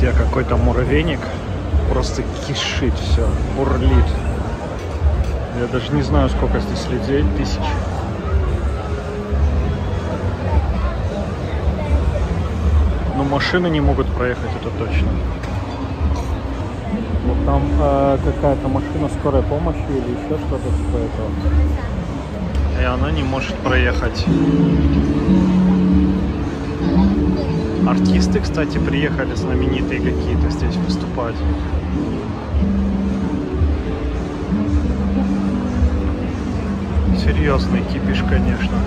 Посмотрите, друзья, какой там муравейник просто кишит все, бурлит. Я даже не знаю, сколько здесь людей, тысяч. Но машины не могут проехать, это точно. Вот там э, какая-то машина скорой помощи или еще что-то типа этого. И она не может проехать. Артисты, кстати, приехали знаменитые какие-то здесь выступать. Серьезный кипиш, конечно.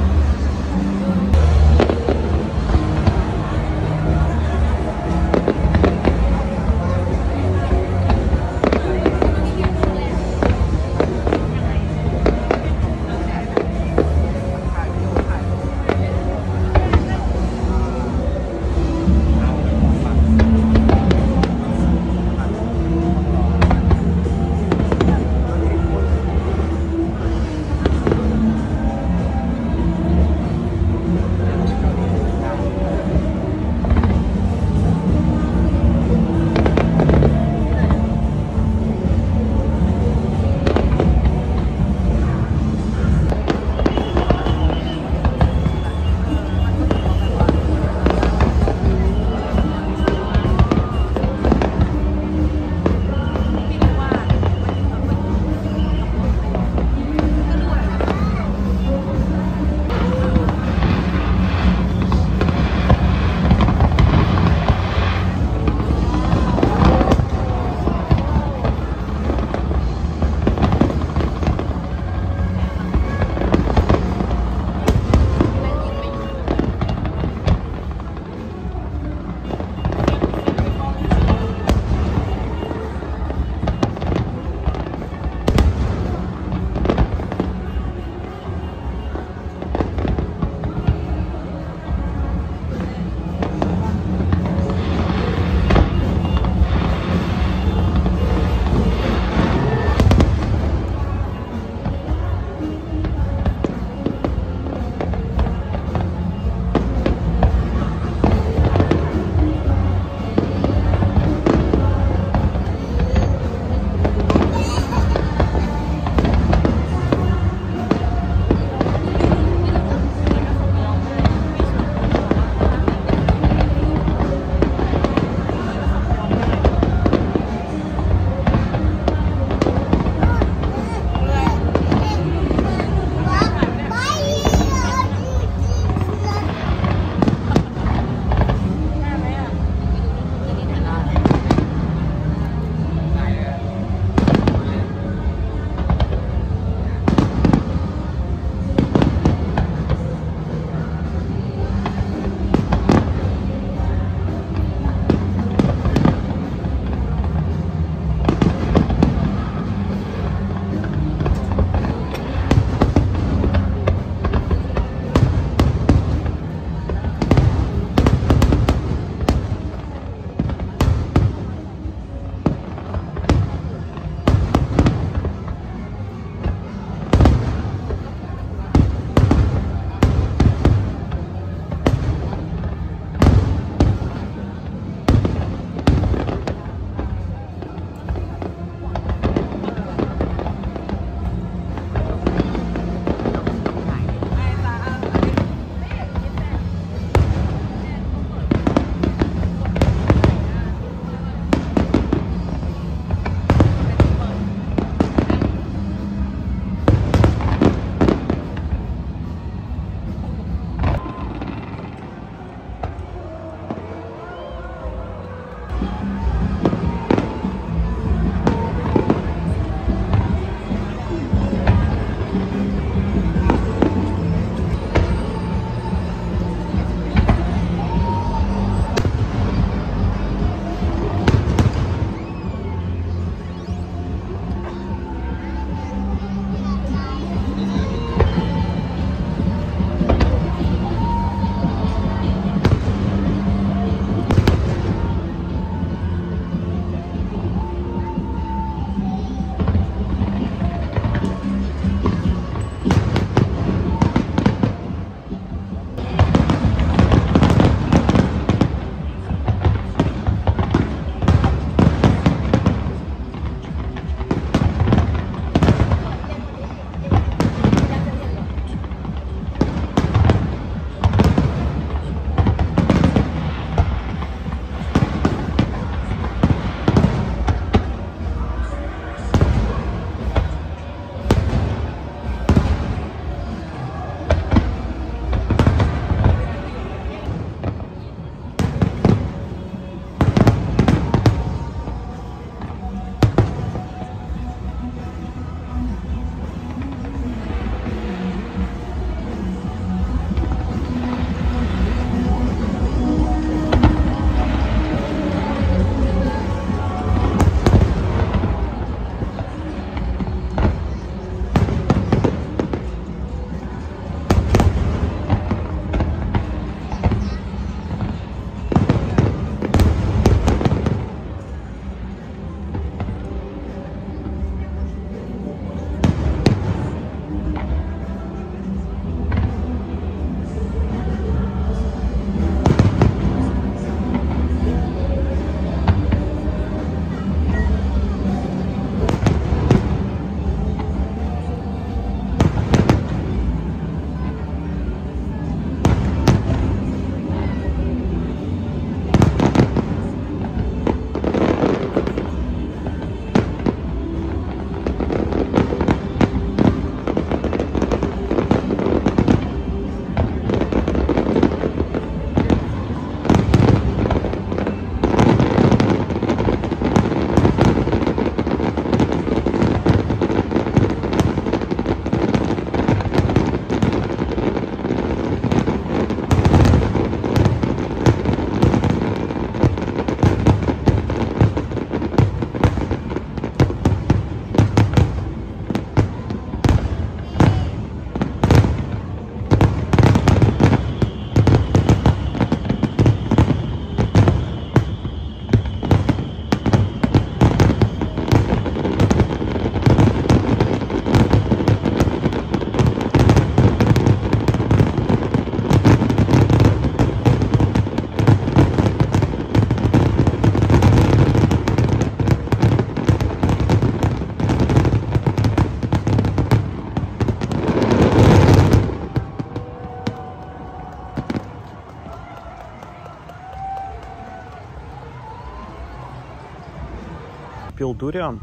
Дуриан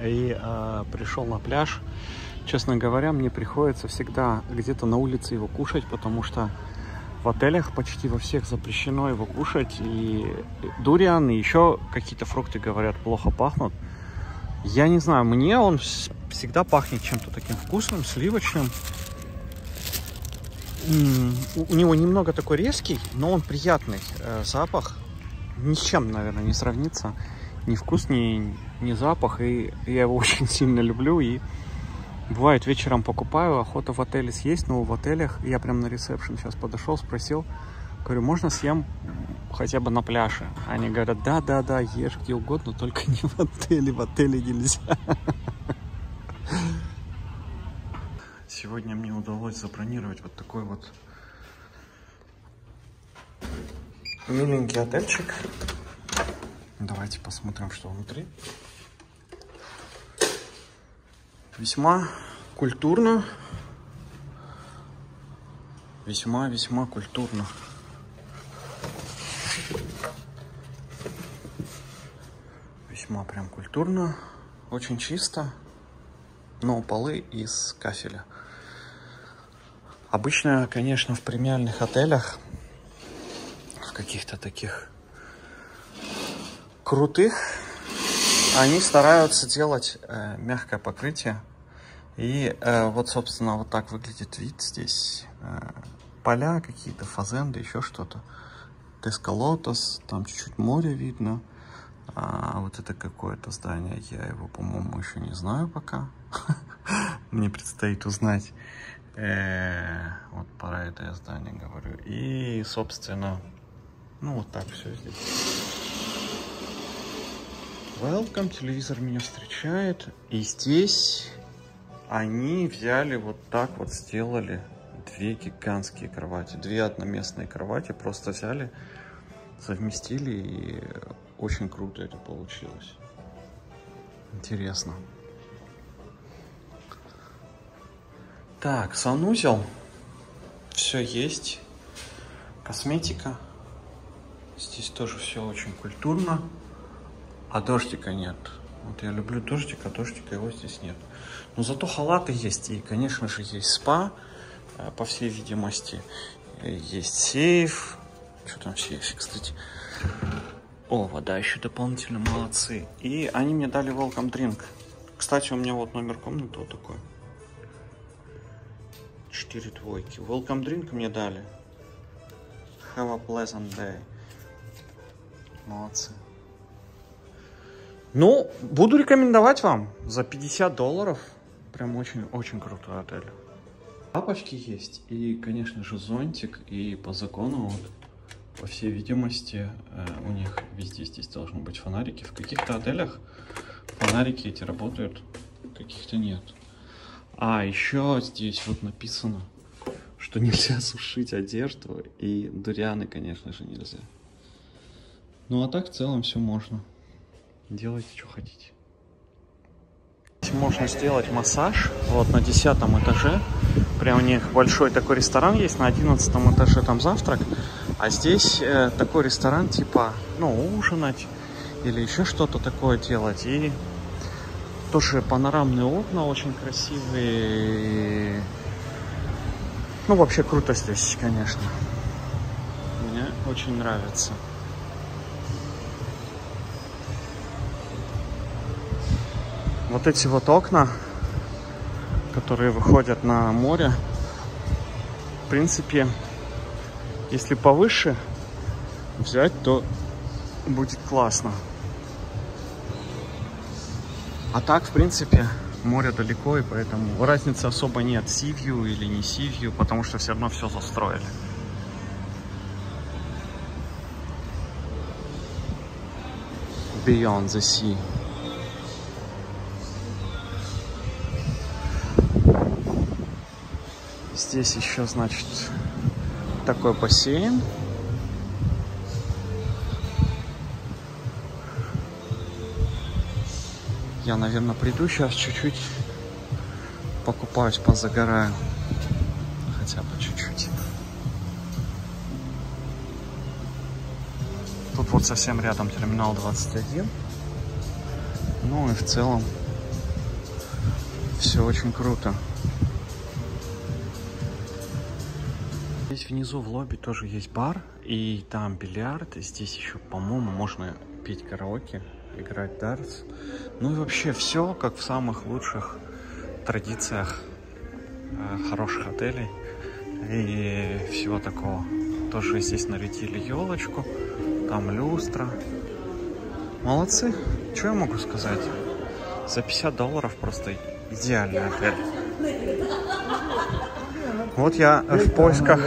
и э, пришел на пляж. Честно говоря, мне приходится всегда где-то на улице его кушать, потому что в отелях почти во всех запрещено его кушать. И дуриан, и еще какие-то фрукты, говорят, плохо пахнут. Я не знаю, мне он всегда пахнет чем-то таким вкусным, сливочным. У него немного такой резкий, но он приятный э, запах. Ни с чем, наверное, не сравнится. Ни вкус, ни, ни запах. И я его очень сильно люблю. И Бывает, вечером покупаю, охота в отеле съесть, но в отелях я прям на ресепшн сейчас подошел, спросил, говорю, можно съем хотя бы на пляже? Они говорят, да-да-да, ешь где угодно, только не в отеле, в отеле нельзя. Сегодня мне удалось забронировать вот такой вот миленький отельчик. Давайте посмотрим, что внутри весьма культурно. Весьма-весьма культурно. Весьма прям культурно. Очень чисто. Но полы из кафеля. Обычно, конечно, в премиальных отелях, в каких-то таких крутых они стараются делать э, мягкое покрытие. И э, вот, собственно, вот так выглядит вид здесь. Э, поля какие-то, фазенды, еще что-то. Тескалотос, там чуть-чуть море видно. А вот это какое-то здание, я его, по-моему, еще не знаю пока. Мне предстоит узнать. Э, вот про это здание говорю. И, собственно, ну вот так все здесь. Welcome, телевизор меня встречает. И здесь они взяли вот так вот, сделали две гигантские кровати. Две одноместные кровати просто взяли, совместили и очень круто это получилось. Интересно. Так, санузел. Все есть. Косметика. Здесь тоже все очень культурно. А дождика нет. Вот я люблю дождик, а дождика его здесь нет. Но зато халаты есть. И, конечно же, есть спа, э, по всей видимости. Есть сейф. Что там в сейфе, кстати? О, вода еще дополнительно, молодцы. И они мне дали welcome drink. Кстати, у меня вот номер комнаты вот такой. Четыре двойки. Welcome drink мне дали. Have a pleasant day. Молодцы. Ну, буду рекомендовать вам за 50 долларов. Прям очень-очень крутой отель. Тапочки есть и, конечно же, зонтик. И по закону, вот, по всей видимости, э, у них везде здесь должны быть фонарики. В каких-то отелях фонарики эти работают, каких-то нет. А, еще здесь вот написано, что нельзя сушить одежду. И дурианы, конечно же, нельзя. Ну, а так в целом все можно. Делайте, что хотите. Можно сделать массаж вот на десятом этаже. Прям у них большой такой ресторан есть, на одиннадцатом этаже там завтрак. А здесь э, такой ресторан типа, ну, ужинать или еще что-то такое делать. И тоже панорамные окна очень красивые. Ну, вообще круто здесь, конечно. Мне очень нравится. Вот эти вот окна, которые выходят на море, в принципе, если повыше взять, то будет классно. А так, в принципе, море далеко, и поэтому разницы особо нет, сивью или не сивью, потому что все равно все застроили. Beyond the Sea. Здесь еще, значит, такой бассейн. Я, наверное, приду сейчас чуть-чуть покупаюсь, позагораю. Хотя бы чуть-чуть. Тут вот совсем рядом терминал 21. Ну и в целом все очень круто. Здесь внизу в лобби тоже есть бар, и там бильярд. Здесь еще, по-моему, можно петь караоке, играть дартс. Ну и вообще все, как в самых лучших традициях э, хороших отелей и всего такого. Тоже здесь нарядили елочку, там люстра. Молодцы, что я могу сказать? За 50 долларов просто идеальный отель. Вот я в поисках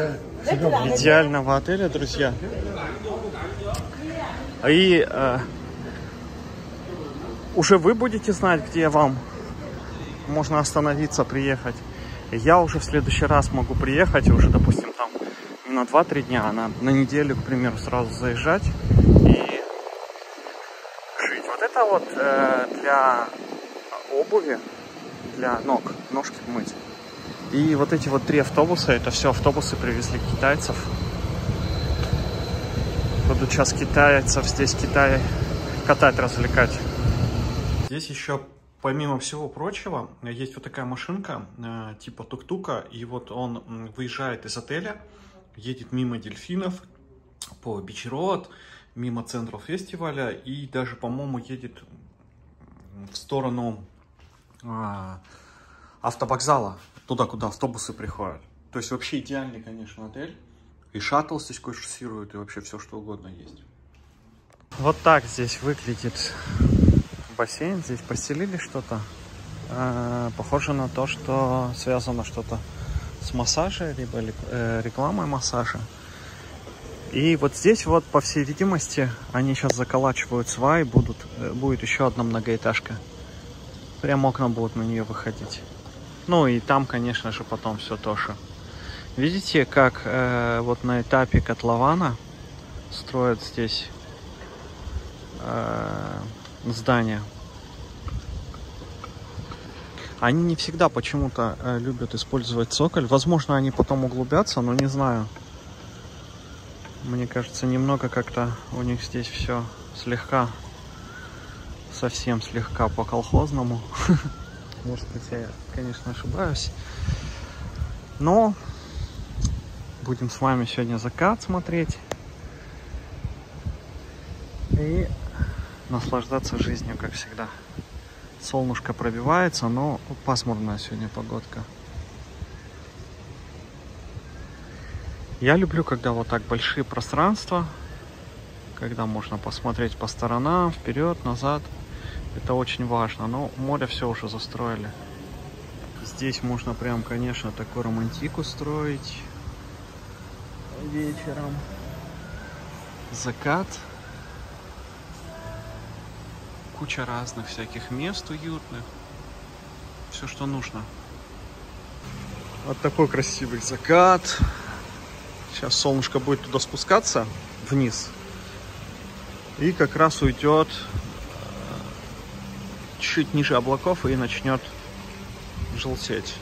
идеального отеля, друзья. И э, уже вы будете знать, где вам можно остановиться, приехать. Я уже в следующий раз могу приехать, уже, допустим, там не на 2-3 дня, а на, на неделю, к примеру, сразу заезжать и жить. Вот это вот э, для обуви, для ног, ножки мыть. И вот эти вот три автобуса, это все автобусы привезли китайцев. Буду сейчас китайцев здесь Китай катать, развлекать. Здесь еще, помимо всего прочего, есть вот такая машинка, э, типа тук-тука, и вот он выезжает из отеля, едет мимо дельфинов по Бичроад, мимо центров фестиваля, и даже, по-моему, едет в сторону а, автовокзала, туда, куда автобусы приходят. То есть вообще идеальный, конечно, отель. И шаттл здесь курсирует, и вообще все, что угодно есть. Вот так здесь выглядит бассейн. Здесь постелили что-то. Э, похоже на то, что связано что-то с массажем, либо э, рекламой массажа. И вот здесь вот, по всей видимости, они сейчас заколачивают сваи, будут, э, будет еще одна многоэтажка. Прям окна будут на нее выходить. Ну и там, конечно же, потом все тоже. Видите, как э, вот на этапе котлована строят здесь э, здания. Они не всегда почему-то э, любят использовать цоколь. Возможно, они потом углубятся, но не знаю. Мне кажется, немного как-то у них здесь все слегка, совсем слегка по-колхозному. Может быть, я, конечно, ошибаюсь. Но будем с вами сегодня закат смотреть. И наслаждаться жизнью, как всегда. Солнышко пробивается, но пасмурная сегодня погодка. Я люблю, когда вот так большие пространства, когда можно посмотреть по сторонам, вперед, назад. Это очень важно. Но море все уже застроили. Здесь можно прям, конечно, такой романтик устроить вечером. Закат куча разных всяких мест уютных. Все, что нужно. Вот такой красивый закат. Сейчас солнышко будет туда спускаться, вниз. И как раз уйдет чуть ниже облаков и начнет желтеть.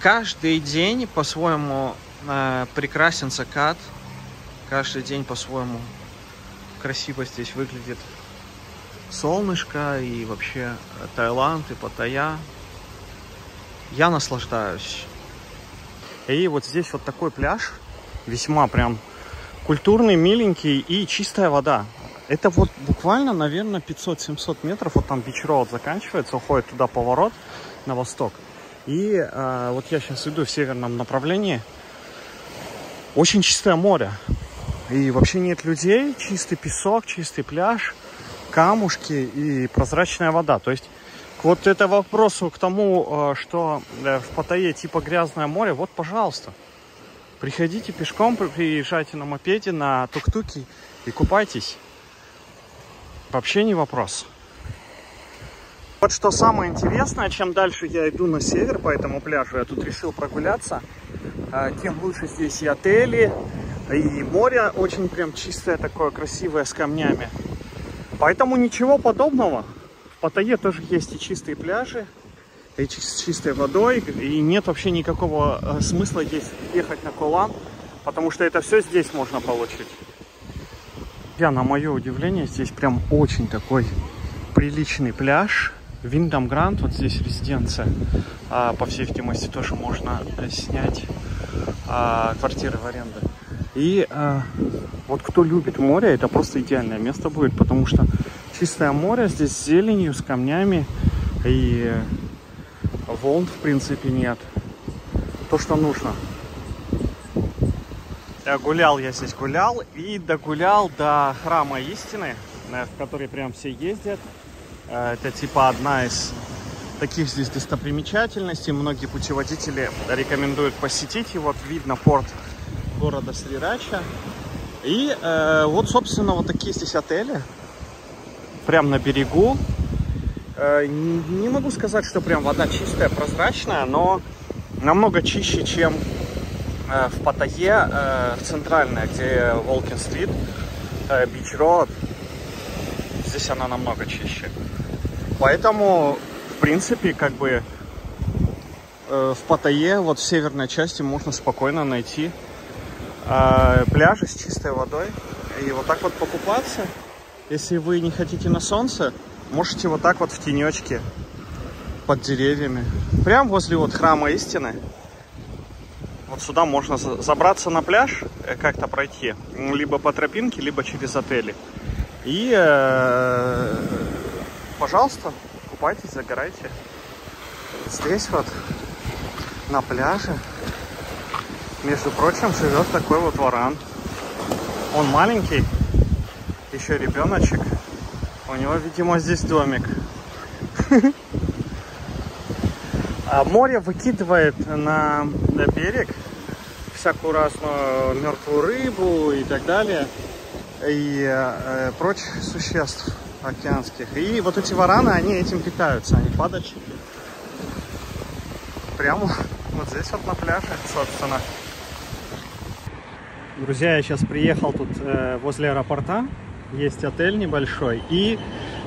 Каждый день по-своему э, прекрасен закат. Каждый день по-своему красиво здесь выглядит солнышко и вообще Таиланд и Паттайя. Я наслаждаюсь. И вот здесь вот такой пляж, весьма прям культурный, миленький и чистая вода. Это вот буквально, наверное, 500-700 метров, вот там Бич Роуд заканчивается, уходит туда поворот на восток. И э, вот я сейчас иду в северном направлении. Очень чистое море. И вообще нет людей, чистый песок, чистый пляж камушки и прозрачная вода. То есть вот это вопросу к тому, э, что э, в Паттайе типа грязное море, вот, пожалуйста, приходите пешком, приезжайте на мопеде, на тук-туке и купайтесь. Вообще не вопрос. Вот что самое интересное, чем дальше я иду на север по этому пляжу, я тут решил прогуляться, э, тем лучше здесь и отели, и море очень прям чистое такое, красивое, с камнями. Поэтому ничего подобного. В Паттайе тоже есть и чистые пляжи, и с чистой водой, и нет вообще никакого э, смысла здесь ехать на Колан, потому что это все здесь можно получить. Я, на мое удивление, здесь прям очень такой приличный пляж. Виндам Гранд, вот здесь резиденция. А, по всей видимости, тоже можно э, снять а, квартиры в аренду. И а, вот кто любит море, это просто идеальное место будет, потому что чистое море здесь с зеленью, с камнями и волн в принципе нет. То, что нужно. Гулял я здесь, гулял и догулял до храма истины, э, в который прям все ездят. Э, это типа одна из таких здесь достопримечательностей. Многие путеводители рекомендуют посетить. И вот видно порт города Срирача. И э, вот, собственно, вот такие здесь отели. Прям на берегу. Э, не могу сказать, что прям вода чистая, прозрачная, но намного чище, чем э, в Паттайе, э, в центральной, где Волкин-стрит, э, Бич-Роуд. Здесь она намного чище. Поэтому, в принципе, как бы э, в Паттайе, вот в северной части, можно спокойно найти э, пляжи с чистой водой. И вот так вот покупаться. Если вы не хотите на солнце, можете вот так вот в тенечке под деревьями. Прям возле вот храма истины. Вот сюда можно забраться на пляж, э, как-то пройти. Либо по тропинке, либо через отели. И, э, пожалуйста, купайтесь, загорайте. Здесь вот, на пляже, между прочим, живет такой вот варан. Он маленький, еще ребеночек. У него, видимо, здесь домик. А море выкидывает на, на берег всякую разную мертвую рыбу и так далее. И э, прочих существ океанских. И вот эти вараны, они этим питаются, они падочки. Прямо вот здесь вот на пляже, собственно. Друзья, я сейчас приехал тут э, возле аэропорта. Есть отель небольшой. И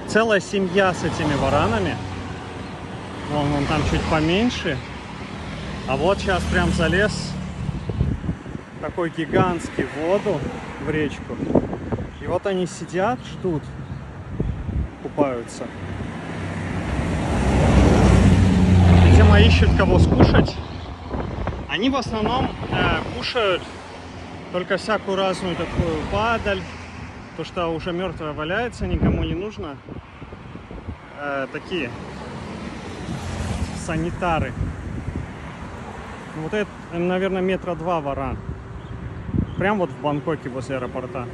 целая семья с этими варанами. Вон, вон там чуть поменьше. А вот сейчас прям залез такой гигантский в воду, в речку. И вот они сидят, ждут, купаются. Видимо, ищут кого скушать. Они в основном э, кушают только всякую разную такую падаль, то, что уже мертвое валяется, никому не нужно. Э, такие санитары. Вот это, наверное, метра два варан. Прям вот в Бангкоке возле аэропорта.